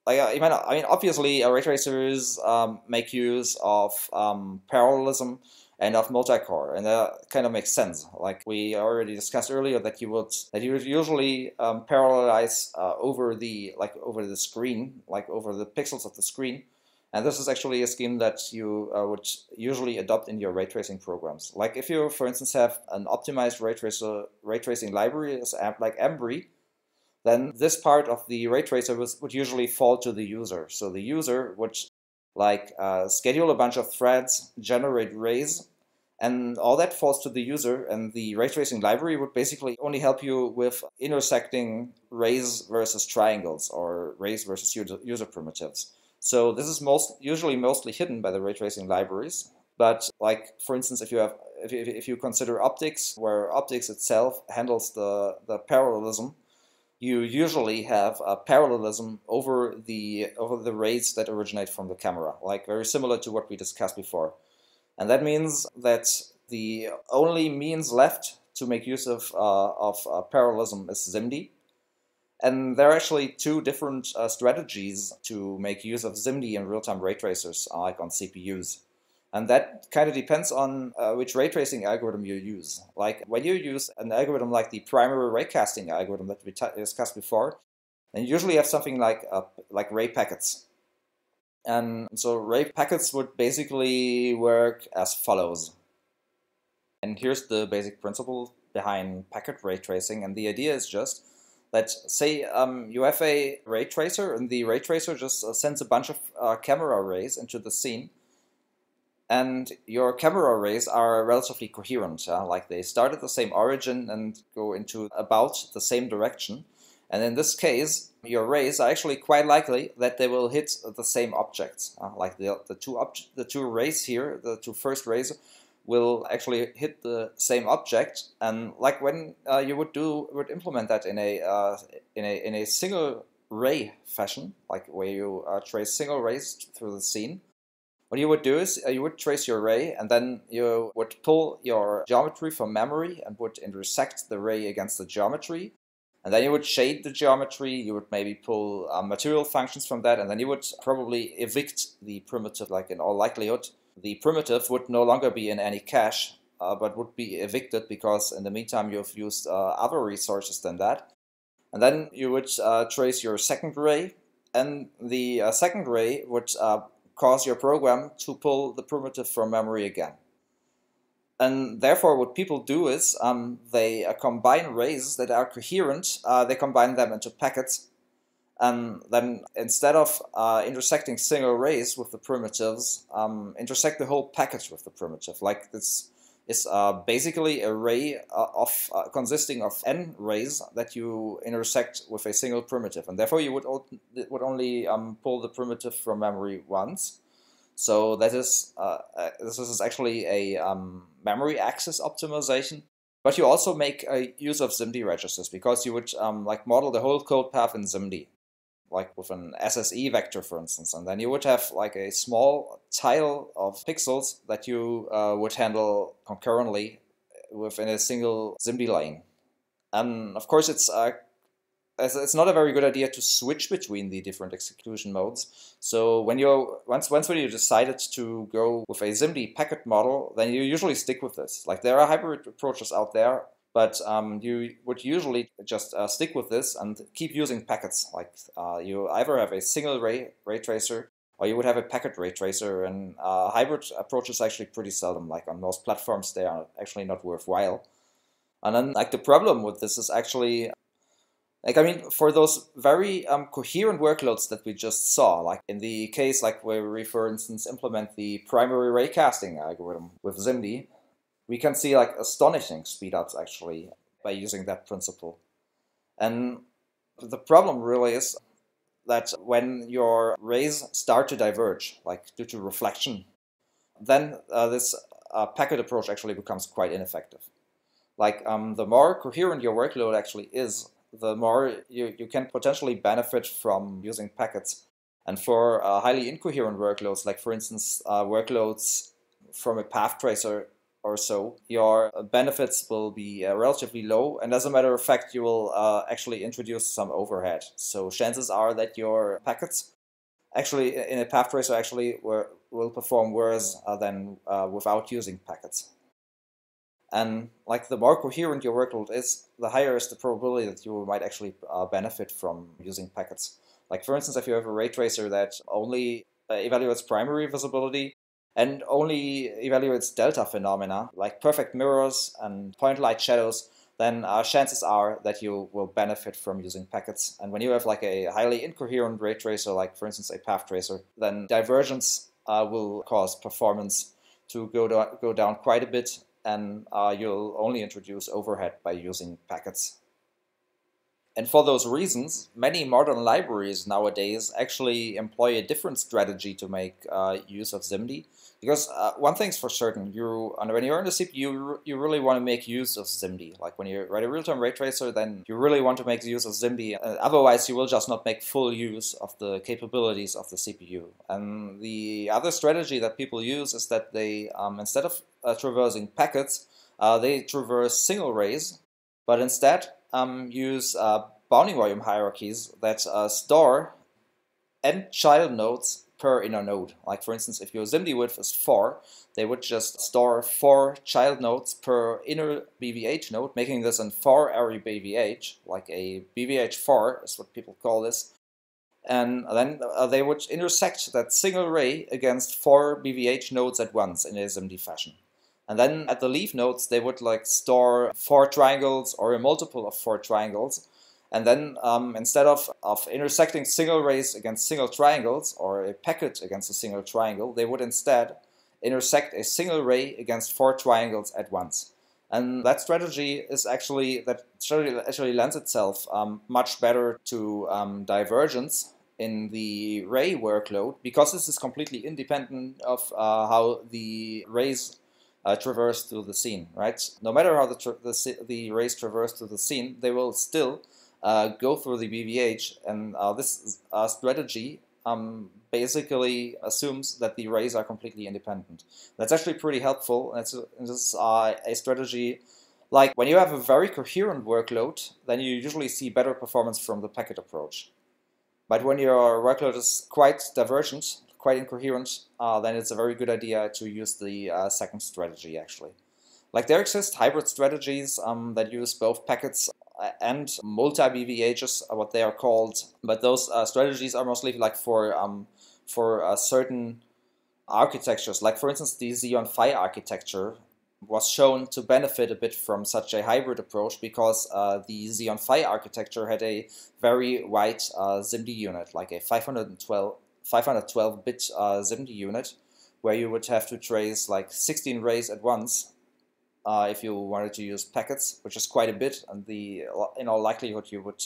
like I mean, I mean obviously uh, ray tracers um, make use of um, parallelism and of multi-core, and that kind of makes sense. Like we already discussed earlier, that you would that you would usually um, parallelize uh, over the like over the screen, like over the pixels of the screen. And this is actually a scheme that you uh, would usually adopt in your ray tracing programs. Like if you, for instance, have an optimized ray tracer ray tracing library like Embree, then this part of the ray tracer was, would usually fall to the user. So the user would like uh, schedule a bunch of threads, generate rays, and all that falls to the user. And the ray tracing library would basically only help you with intersecting rays versus triangles or rays versus user primitives. So this is most usually mostly hidden by the ray tracing libraries. But like for instance, if you have if you, if you consider OptiX, where OptiX itself handles the the parallelism, you usually have a parallelism over the over the rays that originate from the camera, like very similar to what we discussed before. And that means that the only means left to make use of, uh, of uh, parallelism is SIMD. And there are actually two different uh, strategies to make use of SIMD in real-time ray tracers, like on CPUs. And that kind of depends on uh, which ray tracing algorithm you use. Like when you use an algorithm like the primary raycasting algorithm that we discussed before, then you usually have something like uh, like ray packets. And so ray packets would basically work as follows. And here's the basic principle behind packet ray tracing. And the idea is just that say um, you have a ray tracer and the ray tracer just uh, sends a bunch of uh, camera rays into the scene and your camera rays are relatively coherent. Uh, like they start at the same origin and go into about the same direction. And in this case, your rays are actually quite likely that they will hit the same objects. Uh, like the, the, two the two rays here, the two first rays, will actually hit the same object. And like when uh, you would do would implement that in a uh, in a in a single ray fashion, like where you uh, trace single rays through the scene, what you would do is uh, you would trace your ray and then you would pull your geometry from memory and would intersect the ray against the geometry. And then you would shade the geometry, you would maybe pull uh, material functions from that, and then you would probably evict the primitive, like in all likelihood. The primitive would no longer be in any cache, uh, but would be evicted because in the meantime you've used uh, other resources than that. And then you would uh, trace your second ray, and the uh, second ray would cause your program to pull the primitive from memory again. And therefore, what people do is um, they uh, combine rays that are coherent, uh, they combine them into packets. And then instead of uh, intersecting single rays with the primitives, um, intersect the whole package with the primitive. Like this is uh, basically a ray uh, of uh, consisting of n rays that you intersect with a single primitive, and therefore you would would only um, pull the primitive from memory once. So that is uh, uh, this is actually a um, memory access optimization. But you also make use of SIMD registers because you would um, like model the whole code path in SIMD like with an SSE vector, for instance, and then you would have like a small tile of pixels that you uh, would handle concurrently within a single SIMD lane. And of course, it's uh, it's not a very good idea to switch between the different execution modes. So when you once once when you decided to go with a SIMD packet model, then you usually stick with this. Like there are hybrid approaches out there but um, you would usually just uh, stick with this and keep using packets. Like uh, you either have a single ray ray tracer or you would have a packet ray tracer. And uh, hybrid approach is actually pretty seldom. Like on most platforms, they are actually not worthwhile. And then like the problem with this is actually like I mean, for those very um, coherent workloads that we just saw, like in the case like where we, for instance, implement the primary raycasting algorithm with SIMD, we can see like astonishing speedups actually by using that principle. And the problem really is that when your rays start to diverge, like due to reflection, then uh, this uh, packet approach actually becomes quite ineffective. Like um, the more coherent your workload actually is, the more you, you can potentially benefit from using packets. And for uh, highly incoherent workloads, like for instance uh, workloads from a path tracer or so, your benefits will be uh, relatively low. And as a matter of fact, you will uh, actually introduce some overhead. So chances are that your packets actually in a path tracer actually were, will perform worse uh, than uh, without using packets. And like the more coherent your workload is, the higher is the probability that you might actually uh, benefit from using packets. Like for instance, if you have a ray tracer that only uh, evaluates primary visibility, and only evaluates delta phenomena like perfect mirrors and point light shadows, then uh, chances are that you will benefit from using packets. And when you have like a highly incoherent ray tracer, like for instance a path tracer, then divergence uh, will cause performance to go, do go down quite a bit and uh, you'll only introduce overhead by using packets. And for those reasons, many modern libraries nowadays actually employ a different strategy to make uh, use of SIMD. Because uh, one thing's for certain, you when you're on the CPU, you, you really want to make use of SIMD. Like when you write a real-time ray tracer, then you really want to make use of SIMD. Uh, otherwise, you will just not make full use of the capabilities of the CPU. And the other strategy that people use is that they, um, instead of uh, traversing packets, uh, they traverse single rays, but instead um, use uh, bounding volume hierarchies that uh, store n child nodes per inner node. Like for instance, if your SIMD width is 4, they would just store 4 child nodes per inner BVH node, making this a 4-ary BVH, like a BVH4 is what people call this. And then uh, they would intersect that single ray against 4 BVH nodes at once in a SIMD fashion. And then at the leaf nodes, they would like store four triangles or a multiple of four triangles. And then um, instead of, of intersecting single rays against single triangles or a packet against a single triangle, they would instead intersect a single ray against four triangles at once. And that strategy is actually that strategy actually lends itself um, much better to um, divergence in the ray workload because this is completely independent of uh, how the rays uh, traverse through the scene, right? No matter how the, the, the rays traverse through the scene, they will still uh, go through the BVH, and uh, this uh, strategy um, basically assumes that the rays are completely independent. That's actually pretty helpful. It's, it's uh, a strategy like when you have a very coherent workload, then you usually see better performance from the packet approach. But when your workload is quite divergent, quite incoherent, uh, then it's a very good idea to use the uh, second strategy actually. Like there exist hybrid strategies um, that use both packets uh, and multi-BVHs, uh, what they are called, but those uh, strategies are mostly like for um, for uh, certain architectures. Like for instance, the Xeon Phi architecture was shown to benefit a bit from such a hybrid approach because uh, the Xeon Phi architecture had a very wide uh, SIMD unit, like a 512 512-bit uh, SIMD unit, where you would have to trace like 16 rays at once. uh, if you wanted to use packets, which is quite a bit, and the in all likelihood you would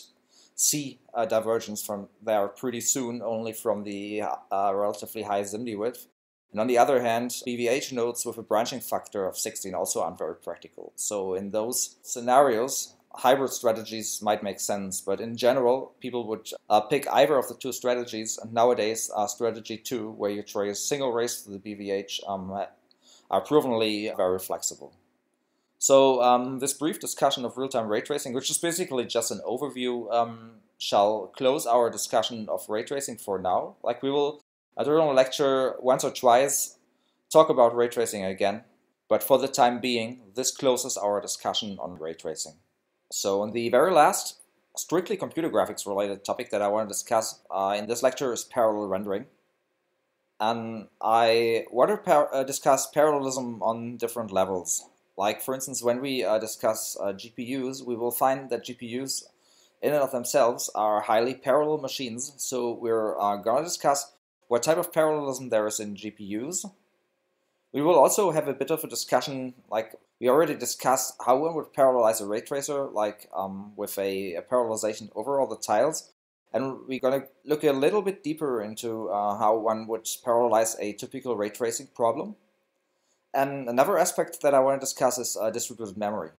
see a divergence from there pretty soon, only from the uh, relatively high SIMD width. And on the other hand, BVH nodes with a branching factor of 16 also aren't very practical. So in those scenarios, hybrid strategies might make sense, but in general, people would uh, pick either of the two strategies. And nowadays, uh, strategy two, where you try a single race to the BVH, um, are provenly very flexible. So um, this brief discussion of real-time ray tracing, which is basically just an overview, um, shall close our discussion of ray tracing for now. Like we will, during a lecture, once or twice, talk about ray tracing again. But for the time being, this closes our discussion on ray tracing. So in the very last, strictly computer graphics related topic that I want to discuss uh, in this lecture is parallel rendering. And I want to par uh, discuss parallelism on different levels. Like for instance, when we uh, discuss uh, GPUs, we will find that GPUs in and of themselves are highly parallel machines. So we're uh, going to discuss what type of parallelism there is in GPUs. We will also have a bit of a discussion, like we already discussed how one would parallelize a ray tracer, like um, with a, a, parallelization over all the tiles. And we're going to look a little bit deeper into uh, how one would parallelize a typical ray tracing problem. And another aspect that I want to discuss is uh, distributed memory.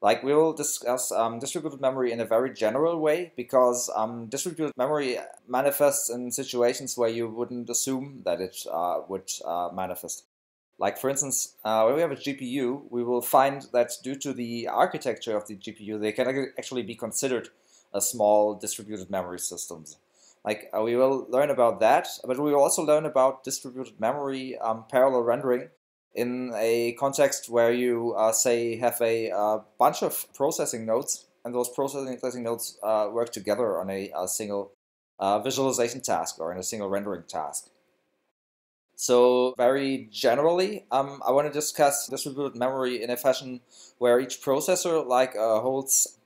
Like we will discuss um, distributed memory in a very general way because um, distributed memory manifests in situations where you wouldn't assume that it uh, would uh, manifest. Like for instance, uh, when we have a GPU, we will find that due to the architecture of the GPU, they can actually be considered a small distributed memory systems. Like uh, we will learn about that, but we will also learn about distributed memory um, parallel rendering in a context where you uh, say have a uh, bunch of processing nodes and those processing nodes uh, work together on a, a single uh, visualization task or in a single rendering task. So very generally, um, I want to discuss distributed memory in a fashion where each processor like uh, holds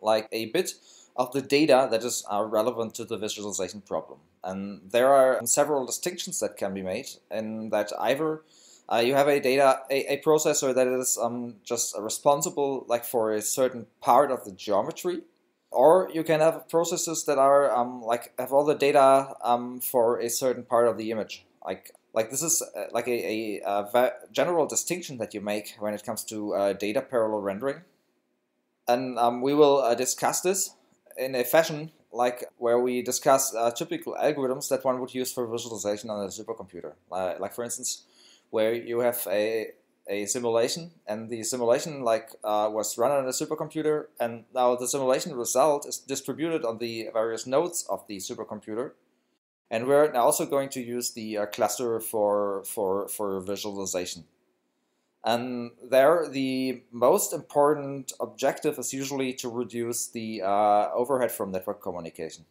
like a bit of the data that is uh, relevant to the visualization problem. And there are several distinctions that can be made in that either uh, you have a data a, a processor that is um, just responsible like for a certain part of the geometry or you can have processes that are um, like have all the data um, for a certain part of the image like like this is uh, like a, a, a, general distinction that you make when it comes to uh, data parallel rendering. And um, we will uh, discuss this in a fashion like where we discuss uh, typical algorithms that one would use for visualization on a supercomputer. Like for instance where you have a a simulation and the simulation like uh, was run on a supercomputer and now the simulation result is distributed on the various nodes of the supercomputer and we're also going to use the uh, cluster for for for visualization and there the most important objective is usually to reduce the uh, overhead from network communication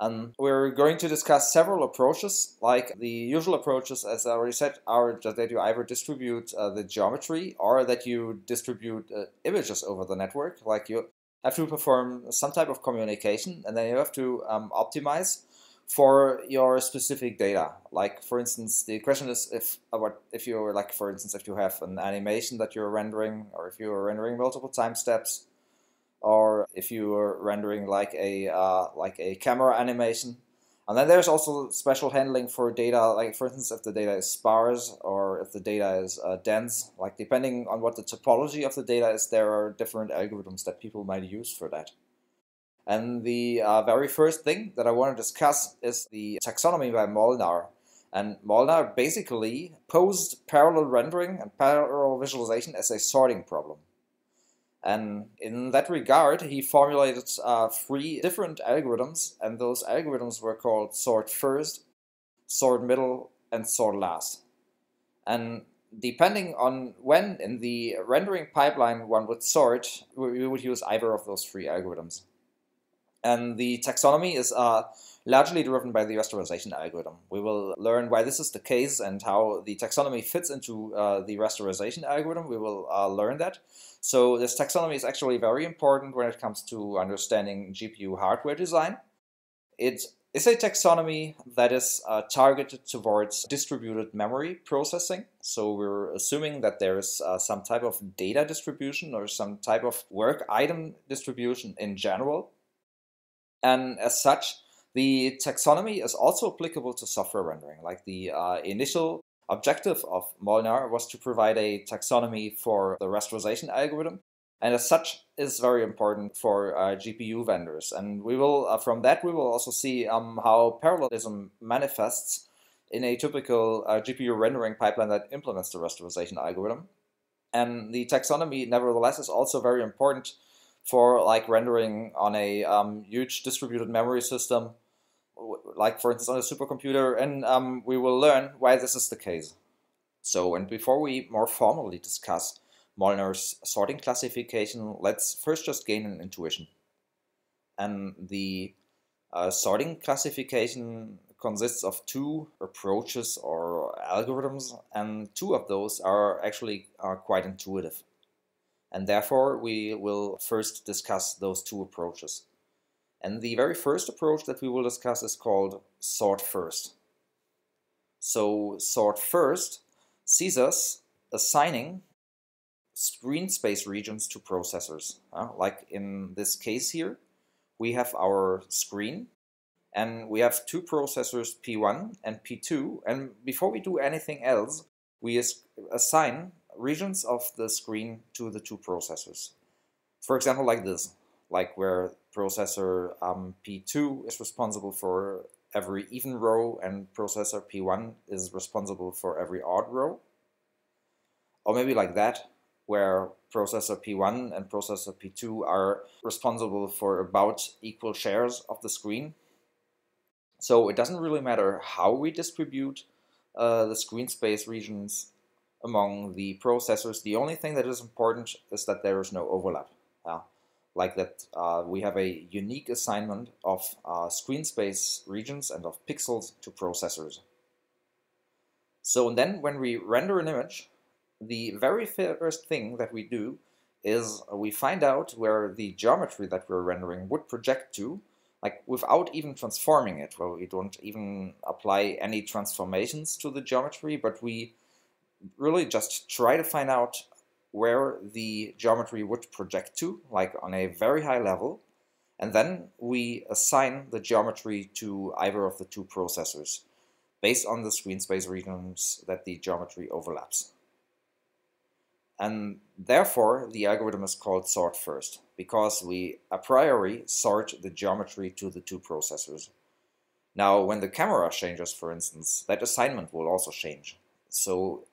and we're going to discuss several approaches, like the usual approaches, as I already said, are that you either distribute uh, the geometry or that you distribute uh, images over the network. Like you have to perform some type of communication, and then you have to um, optimize for your specific data. Like for instance, the question is if uh, what if you're like for instance if you have an animation that you're rendering, or if you're rendering multiple time steps or if you are rendering like a uh, like a camera animation. And then there's also special handling for data, like for instance, if the data is sparse or if the data is uh, dense, like depending on what the topology of the data is, there are different algorithms that people might use for that. And the uh, very first thing that I want to discuss is the taxonomy by Molnar. And Molnar basically posed parallel rendering and parallel visualization as a sorting problem. And in that regard, he formulated uh, three different algorithms, and those algorithms were called sort first, sort middle, and sort last. And depending on when in the rendering pipeline one would sort, we would use either of those three algorithms. And the taxonomy is uh, largely driven by the rasterization algorithm. We will learn why this is the case and how the taxonomy fits into uh, the rasterization algorithm. We will uh, learn that. So this taxonomy is actually very important when it comes to understanding GPU hardware design. It is a taxonomy that is uh, targeted towards distributed memory processing. So we're assuming that there is uh, some type of data distribution or some type of work item distribution in general. And as such, the taxonomy is also applicable to software rendering. Like the uh, initial objective of Molnar was to provide a taxonomy for the rasterization algorithm and as such is very important for uh, GPU vendors. And we will, uh, from that, we will also see um, how parallelism manifests in a typical uh, GPU rendering pipeline that implements the rasterization algorithm. And the taxonomy, nevertheless, is also very important for like rendering on a um, huge distributed memory system, like for instance on a supercomputer, and um, we will learn why this is the case. So, and before we more formally discuss Molnar's sorting classification, let's first just gain an intuition. And the uh, sorting classification consists of two approaches or algorithms, and two of those are actually are quite intuitive. And therefore, we will first discuss those two approaches. And the very first approach that we will discuss is called sort first. So sort first sees us assigning screen space regions to processors. Uh, like in this case here, we have our screen and we have two processors P1 and P2 and before we do anything else we assign regions of the screen to the two processors. For example like this, like where processor um, P2 is responsible for every even row and processor P1 is responsible for every odd row. Or maybe like that, where processor P1 and processor P2 are responsible for about equal shares of the screen. So it doesn't really matter how we distribute uh, the screen space regions among the processors. The only thing that is important is that there is no overlap. Yeah? Like that uh, we have a unique assignment of uh, screen space regions and of pixels to processors. So then when we render an image, the very first thing that we do is we find out where the geometry that we're rendering would project to, like without even transforming it. Well, we don't even apply any transformations to the geometry, but we really just try to find out where the geometry would project to, like on a very high level, and then we assign the geometry to either of the two processors based on the screen space regions that the geometry overlaps. And therefore, the algorithm is called sort first, because we a priori sort the geometry to the two processors. Now, when the camera changes, for instance, that assignment will also change. So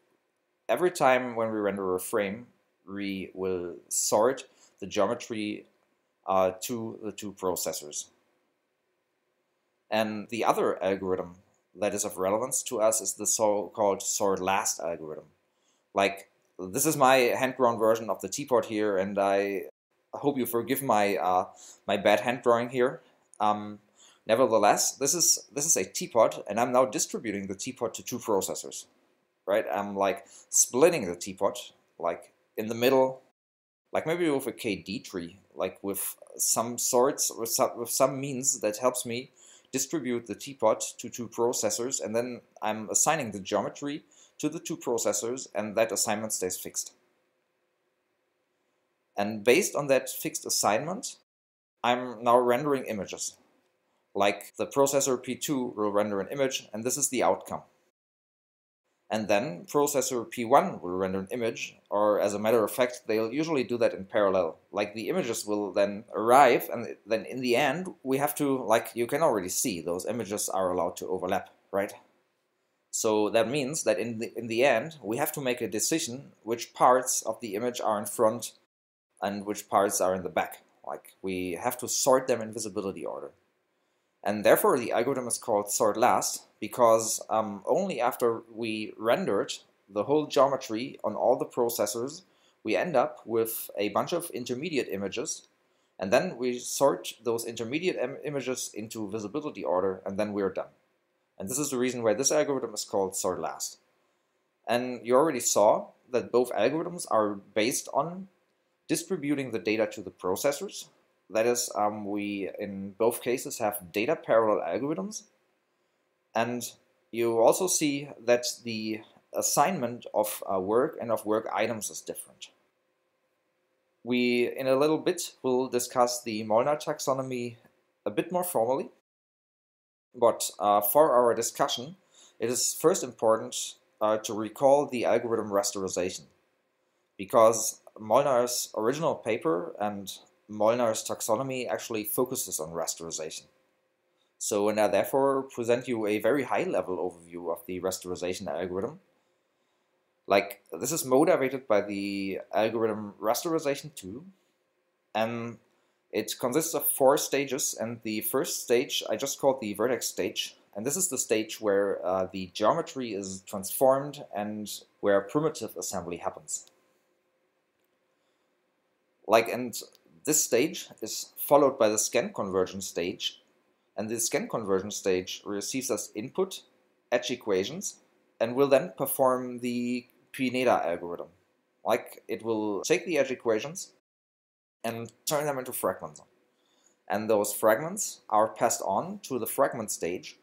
every time when we render a frame, we will sort the geometry uh, to the two processors. And the other algorithm that is of relevance to us is the so-called sort last algorithm. Like this is my hand-drawn version of the teapot here, and I hope you forgive my uh, my bad hand drawing here. Um, nevertheless, this is this is a teapot, and I'm now distributing the teapot to two processors. Right? I'm like splitting the teapot, like in the middle, like maybe with a KD tree, like with some sorts, with some, with some means that helps me distribute the teapot to two processors, and then I'm assigning the geometry to the two processors and that assignment stays fixed. And based on that fixed assignment, I'm now rendering images. Like the processor P2 will render an image and this is the outcome. And then processor P1 will render an image, or as a matter of fact, they'll usually do that in parallel. Like the images will then arrive, and then in the end, we have to, like you can already see, those images are allowed to overlap, right? So that means that in the, in the end, we have to make a decision which parts of the image are in front and which parts are in the back. Like we have to sort them in visibility order. And therefore the algorithm is called sort last because um, only after we rendered the whole geometry on all the processors, we end up with a bunch of intermediate images and then we sort those intermediate Im images into visibility order and then we're done. And this is the reason why this algorithm is called sort last. And you already saw that both algorithms are based on distributing the data to the processors. That is, um, we in both cases have data parallel algorithms, and you also see that the assignment of uh, work and of work items is different. We, in a little bit, will discuss the Molnar taxonomy a bit more formally, but uh, for our discussion, it is first important uh, to recall the algorithm rasterization, because Molnar's original paper and Molnar's taxonomy actually focuses on rasterization. So, and I therefore present you a very high level overview of the rasterization algorithm. Like, this is motivated by the algorithm rasterization 2, and it consists of four stages, and the first stage I just called the vertex stage, and this is the stage where uh, the geometry is transformed and where primitive assembly happens. Like, and this stage is followed by the scan conversion stage, and the scan conversion stage receives as input edge equations and will then perform the Pineda algorithm. Like, it will take the edge equations and turn them into fragments. And those fragments are passed on to the fragment stage,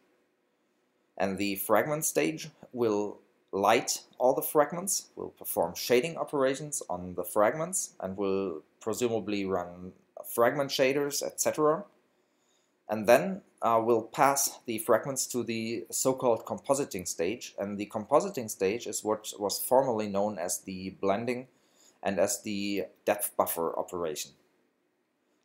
and the fragment stage will light all the fragments, will perform shading operations on the fragments, and will presumably run fragment shaders, etc. And then uh, we'll pass the fragments to the so-called compositing stage. And the compositing stage is what was formerly known as the blending and as the depth buffer operation.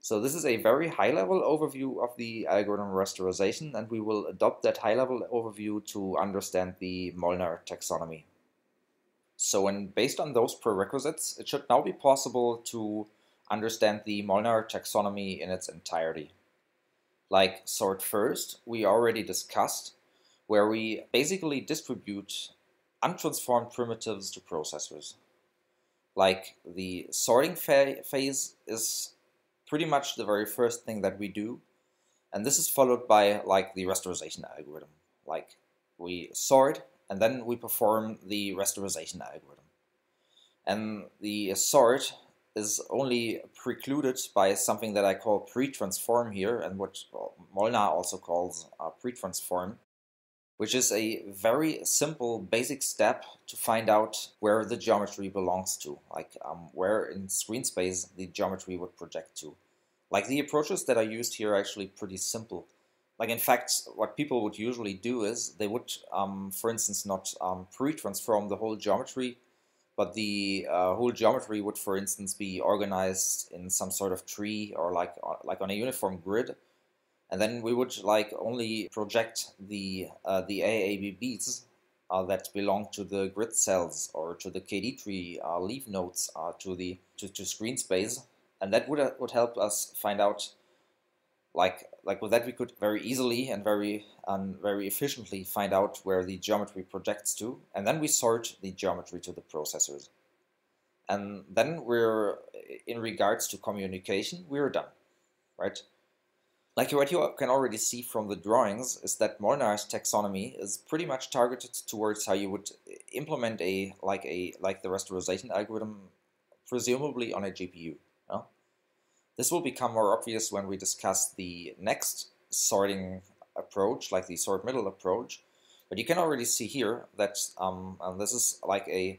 So this is a very high-level overview of the algorithm rasterization, and we will adopt that high-level overview to understand the Molnar taxonomy. So and based on those prerequisites, it should now be possible to understand the Molnar taxonomy in its entirety. Like sort first, we already discussed, where we basically distribute untransformed primitives to processors. Like the sorting phase is pretty much the very first thing that we do. And this is followed by like the rasterization algorithm. Like we sort and then we perform the rasterization algorithm. And the sort is only precluded by something that I call pre-transform here and what Molnar also calls uh, pre-transform, which is a very simple basic step to find out where the geometry belongs to, like um, where in screen space the geometry would project to. Like the approaches that are used here are actually pretty simple. Like in fact, what people would usually do is they would, um, for instance, not um, pre-transform the whole geometry, but the uh, whole geometry would, for instance, be organized in some sort of tree or like uh, like on a uniform grid, and then we would like only project the uh, the AABBs uh, that belong to the grid cells or to the KD tree uh, leaf nodes uh, to the to, to screen space, and that would would help us find out like like with that we could very easily and very um, very efficiently find out where the geometry projects to and then we sort the geometry to the processors. And then we're in regards to communication we're done right? Like what you can already see from the drawings is that Molnar's taxonomy is pretty much targeted towards how you would implement a like a like the rasterization algorithm presumably on a GPU this will become more obvious when we discuss the next sorting approach, like the sort middle approach. But you can already see here that um, this is like a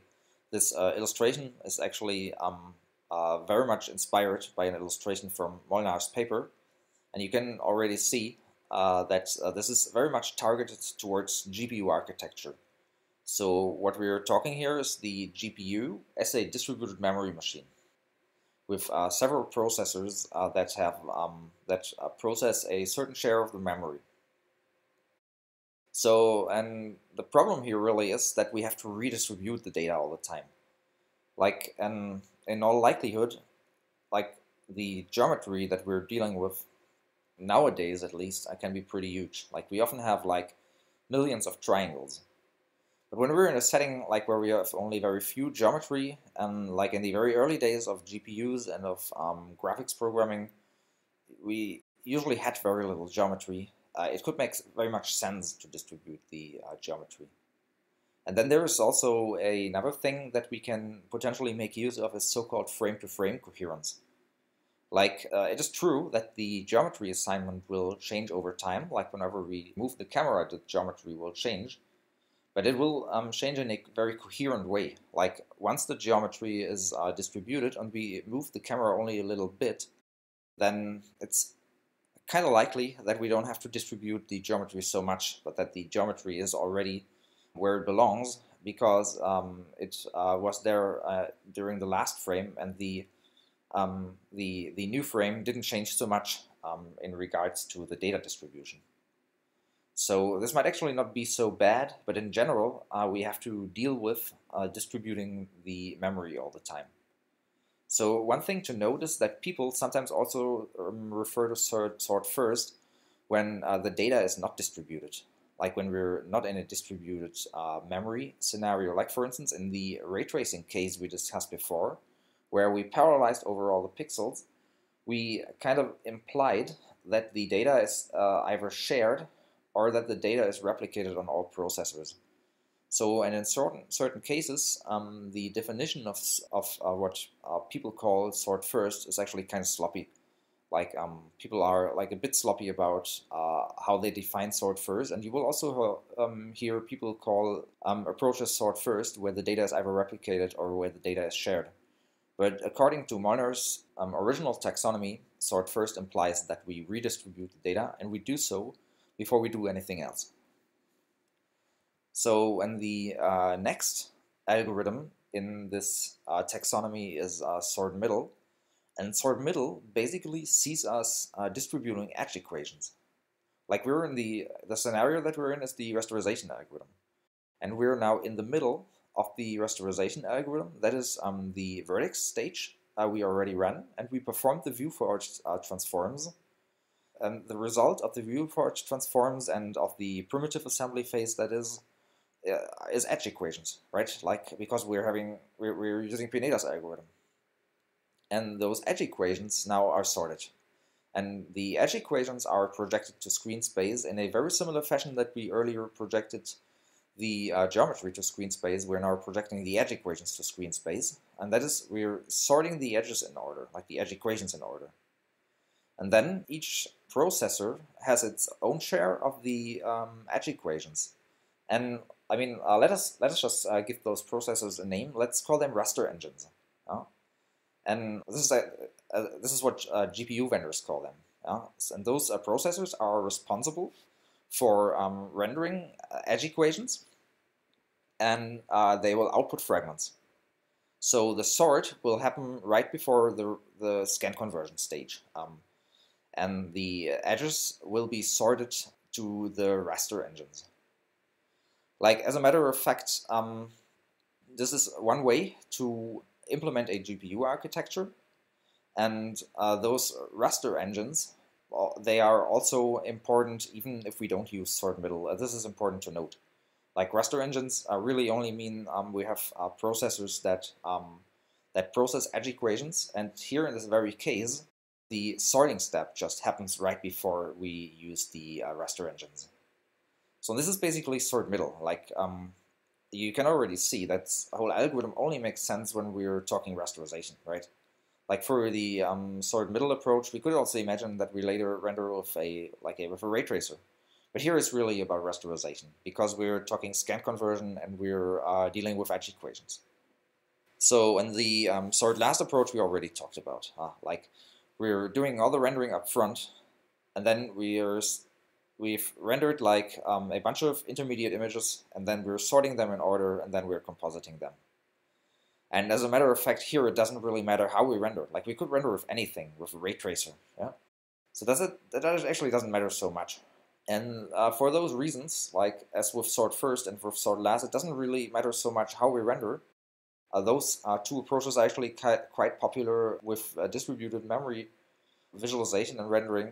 this uh, illustration is actually um, uh, very much inspired by an illustration from Molnar's paper, and you can already see uh, that uh, this is very much targeted towards GPU architecture. So what we're talking here is the GPU as a distributed memory machine with uh, several processors uh, that have um, that uh, process a certain share of the memory. So, and the problem here really is that we have to redistribute the data all the time. Like, and in all likelihood, like the geometry that we're dealing with nowadays, at least, can be pretty huge. Like, we often have like millions of triangles. But when we're in a setting like where we have only very few geometry, and like in the very early days of GPUs and of um, graphics programming, we usually had very little geometry. Uh, it could make very much sense to distribute the uh, geometry. And then there is also a, another thing that we can potentially make use of is so-called frame-to-frame coherence. Like, uh, it is true that the geometry assignment will change over time, like whenever we move the camera, the geometry will change. But it will um, change in a very coherent way. Like, once the geometry is uh, distributed and we move the camera only a little bit, then it's kind of likely that we don't have to distribute the geometry so much, but that the geometry is already where it belongs because um, it uh, was there uh, during the last frame and the um, the, the new frame didn't change so much um, in regards to the data distribution. So this might actually not be so bad, but in general, uh, we have to deal with uh, distributing the memory all the time. So one thing to note is that people sometimes also um, refer to sort, sort first when uh, the data is not distributed, like when we're not in a distributed uh, memory scenario, like for instance in the ray tracing case we discussed before, where we parallelized over all the pixels, we kind of implied that the data is uh, either shared or that the data is replicated on all processors. So, and in certain certain cases, um, the definition of of uh, what uh, people call sort first is actually kind of sloppy. Like um, people are like a bit sloppy about uh, how they define sort first, and you will also um, hear people call um, approaches sort first, where the data is either replicated or where the data is shared. But according to Molnar's um, original taxonomy, sort first implies that we redistribute the data, and we do so before we do anything else. So when the uh, next algorithm in this uh, taxonomy is uh, sort middle, and sort middle basically sees us uh, distributing edge equations. Like we're in the, the scenario that we're in is the rasterization algorithm. And we're now in the middle of the rasterization algorithm. That is um, the vertex stage uh, we already ran, and we performed the viewport uh, transforms. And the result of the viewport transforms and of the primitive assembly phase, that is, uh, is edge equations, right? Like because we're having we're, we're using Pineda's algorithm, and those edge equations now are sorted. And the edge equations are projected to screen space in a very similar fashion that we earlier projected the uh, geometry to screen space, we're now projecting the edge equations to screen space. And that is, we're sorting the edges in order, like the edge equations in order. And then each processor has its own share of the um, edge equations. And I mean, uh, let us let us just uh, give those processors a name. Let's call them raster engines. And this is a, uh, this is what uh, GPU vendors call them. And those uh, processors are responsible for um, rendering uh, edge equations, and uh, they will output fragments. So the sort will happen right before the, the scan conversion stage. Um, and the edges will be sorted to the raster engines. Like, as a matter of fact, um, this is one way to implement a GPU architecture. And uh, those raster engines they are also important even if we don't use sort middle. Uh, this is important to note. Like raster engines uh, really only mean um, we have uh, processors that um, that process edge equations, and here in this very case, the sorting step just happens right before we use the uh, raster engines. So this is basically sort middle. Like um, you can already see that whole algorithm only makes sense when we're talking rasterization, right? Like for the um, sort middle approach, we could also imagine that we later render with a like a with a ray tracer. But here it's really about rasterization because we're talking scan conversion and we're uh, dealing with edge equations. So in the um, sort last approach we already talked about, uh, like we're doing all the rendering up front, and then we're we've rendered like um, a bunch of intermediate images, and then we're sorting them in order, and then we're compositing them. And as a matter of fact, here it doesn't really matter how we render. Like we could render with anything, with a ray tracer. Yeah. So that's it. That actually doesn't matter so much. And uh, for those reasons, like as with sort first and with sort last, it doesn't really matter so much how we render. Uh, those uh, two approaches are actually quite popular with uh, distributed memory visualization and rendering,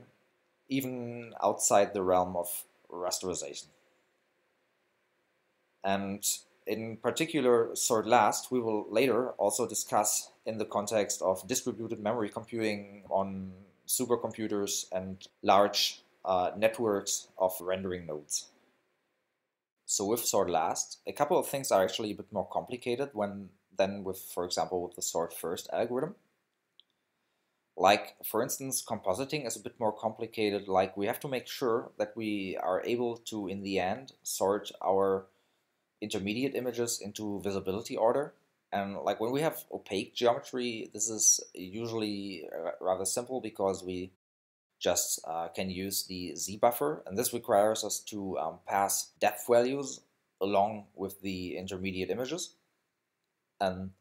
even outside the realm of rasterization. And in particular sort last, we will later also discuss in the context of distributed memory computing on supercomputers and large uh, networks of rendering nodes. So with sort last, a couple of things are actually a bit more complicated when than with, for example, with the sort first algorithm. Like, for instance, compositing is a bit more complicated. Like, we have to make sure that we are able to, in the end, sort our intermediate images into visibility order. And like when we have opaque geometry, this is usually rather simple because we just uh, can use the Z buffer. And this requires us to um, pass depth values along with the intermediate images. And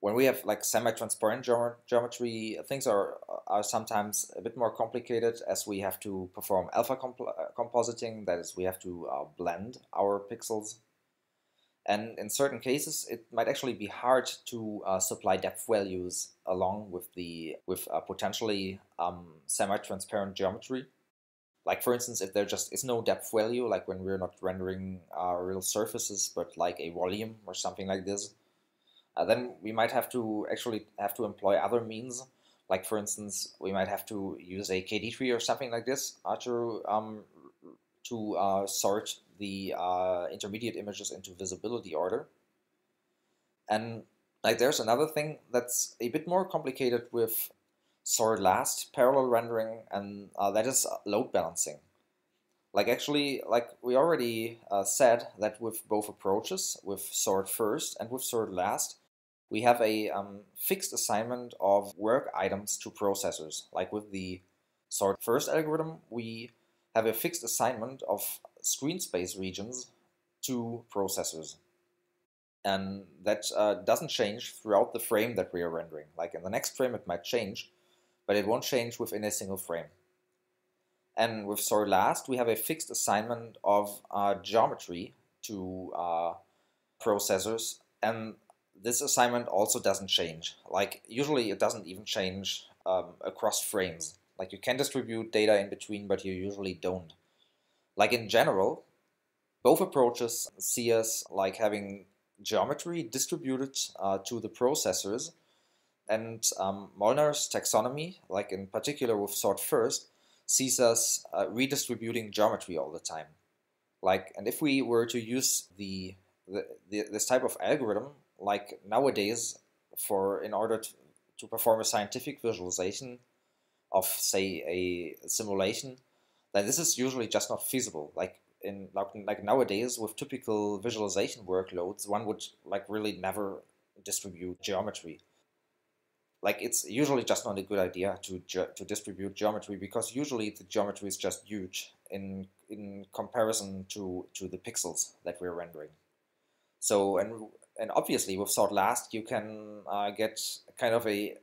when we have like semi-transparent geometry, things are, are sometimes a bit more complicated as we have to perform alpha comp uh, compositing, that is we have to uh, blend our pixels. And in certain cases, it might actually be hard to uh, supply depth values along with the with uh, potentially um, semi-transparent geometry. Like for instance, if there just is no depth value, like when we're not rendering uh, real surfaces, but like a volume or something like this, uh, then we might have to actually have to employ other means. Like for instance, we might have to use a KD tree or something like this uh, to um, to uh, sort the uh, intermediate images into visibility order. And like there's another thing that's a bit more complicated with sort last parallel rendering, and uh, that is load balancing. Like actually, like we already uh, said that with both approaches, with sort first and with sort last, we have a um, fixed assignment of work items to processors. Like with the sort first algorithm, we have a fixed assignment of screen space regions to processors. And that uh, doesn't change throughout the frame that we are rendering. Like in the next frame it might change, but it won't change within a single frame. And with sort last, we have a fixed assignment of uh, geometry to uh, processors, and this assignment also doesn't change. Like usually it doesn't even change um, across frames. Like you can distribute data in between, but you usually don't. Like in general, both approaches see us like having geometry distributed uh, to the processors and um, Molnar's taxonomy, like in particular with sort first, sees us uh, redistributing geometry all the time. Like, and if we were to use the, the, the this type of algorithm like nowadays for in order to, to perform a scientific visualization of say a simulation then this is usually just not feasible. Like in like, like nowadays with typical visualization workloads one would like really never distribute geometry. Like it's usually just not a good idea to to distribute geometry because usually the geometry is just huge in in comparison to to the pixels that we're rendering. So and and obviously with sort last you can uh, get kind of a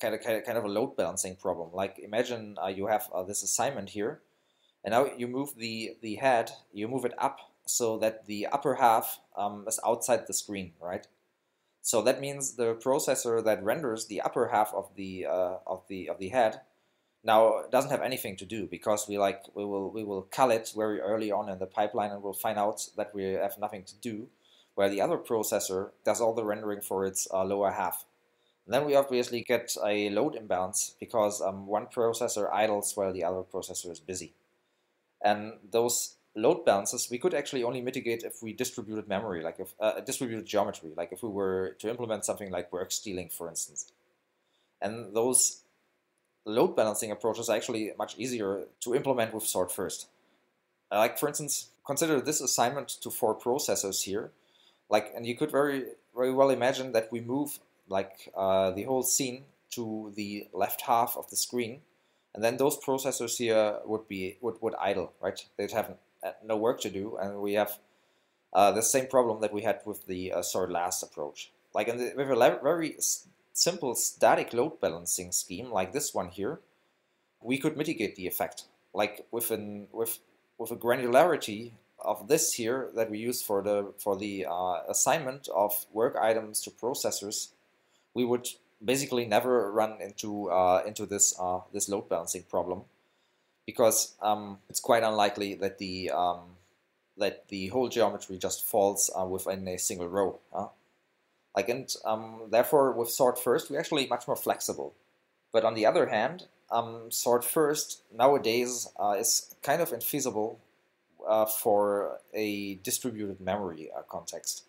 kind of, kind of a load balancing problem. Like imagine uh, you have uh, this assignment here, and now you move the the head, you move it up so that the upper half um, is outside the screen, right? So that means the processor that renders the upper half of the uh, of the of the head now doesn't have anything to do because we like we will we will cull it very early on in the pipeline and we'll find out that we have nothing to do where the other processor does all the rendering for its uh, lower half. And then we obviously get a load imbalance because um, one processor idles while the other processor is busy. And those load balances we could actually only mitigate if we distributed memory, like if uh, distributed geometry, like if we were to implement something like work stealing, for instance. And those load balancing approaches are actually much easier to implement with sort first. Like for instance, consider this assignment to four processors here, like and you could very very well imagine that we move like uh, the whole scene to the left half of the screen and then those processors here would be would, would idle right? They'd have uh, no work to do and we have uh, the same problem that we had with the uh, sort last approach. Like the, with a very simple static load balancing scheme like this one here. We could mitigate the effect. Like with an with with a granularity of this here that we use for the for the uh, assignment of work items to processors, we would basically never run into uh, into this uh, this load balancing problem because um, it's quite unlikely that the um, that the whole geometry just falls uh, within a single row. Like and um, therefore with sort first we're actually much more flexible. But on the other hand, um, sort first nowadays uh, is kind of infeasible uh, for a distributed memory uh, context.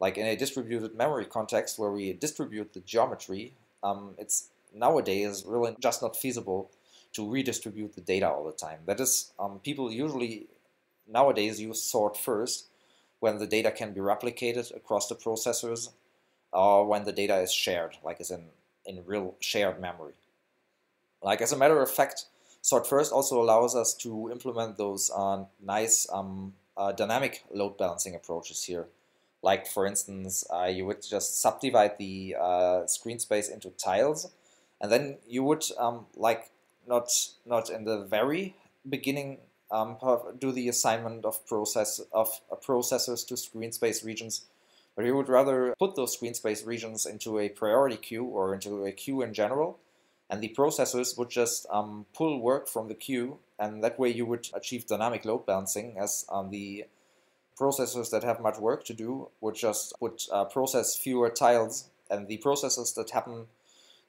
Like in a distributed memory context where we distribute the geometry, um, it's nowadays really just not feasible to redistribute the data all the time. That is, um, people usually nowadays use sort first when the data can be replicated across the processors or when the data is shared, like as in, in real shared memory. Like as a matter of fact, sort first also allows us to implement those uh, nice um, uh, dynamic load balancing approaches here. Like for instance, uh, you would just subdivide the uh, screen space into tiles, and then you would um, like not not in the very beginning um, do the assignment of process of uh, processors to screen space regions, but you would rather put those screen space regions into a priority queue or into a queue in general, and the processors would just um, pull work from the queue, and that way you would achieve dynamic load balancing as um, the processors that have much work to do would just would uh, process fewer tiles, and the processors that happen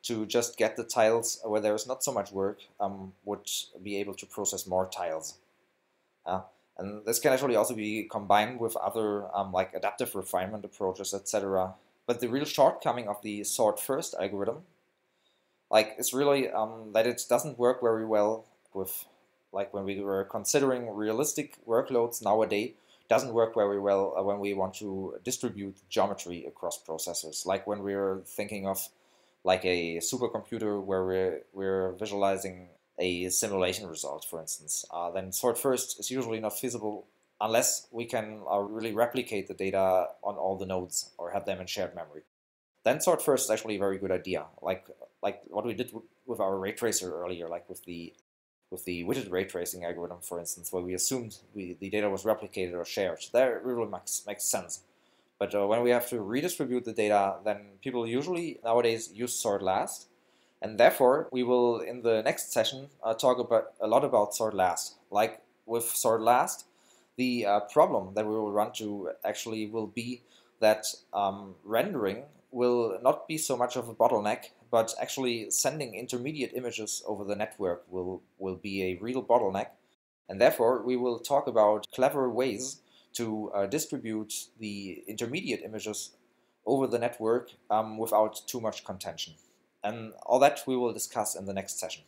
to just get the tiles where there is not so much work um, would be able to process more tiles. Uh, and this can actually also be combined with other um, like adaptive refinement approaches, etc. But the real shortcoming of the sort first algorithm, like, it's really um, that it doesn't work very well with, like, when we were considering realistic workloads nowadays, doesn't work very well uh, when we want to distribute geometry across processors. Like when we're thinking of like a supercomputer where we're, we're visualizing a simulation result, for instance, uh, then sort first is usually not feasible unless we can uh, really replicate the data on all the nodes or have them in shared memory. Then sort first is actually a very good idea, like like what we did with our ray tracer earlier, like with the with the Whitted ray tracing algorithm, for instance, where we assumed we, the data was replicated or shared. That really makes, makes sense. But uh, when we have to redistribute the data, then people usually nowadays use sort last, and therefore, we will, in the next session, uh, talk about a lot about sort last. Like with sort last, the uh, problem that we will run to actually will be that um, rendering will not be so much of a bottleneck, but actually sending intermediate images over the network will, will be a real bottleneck. And therefore, we will talk about clever ways to uh, distribute the intermediate images over the network um, without too much contention. And all that we will discuss in the next session.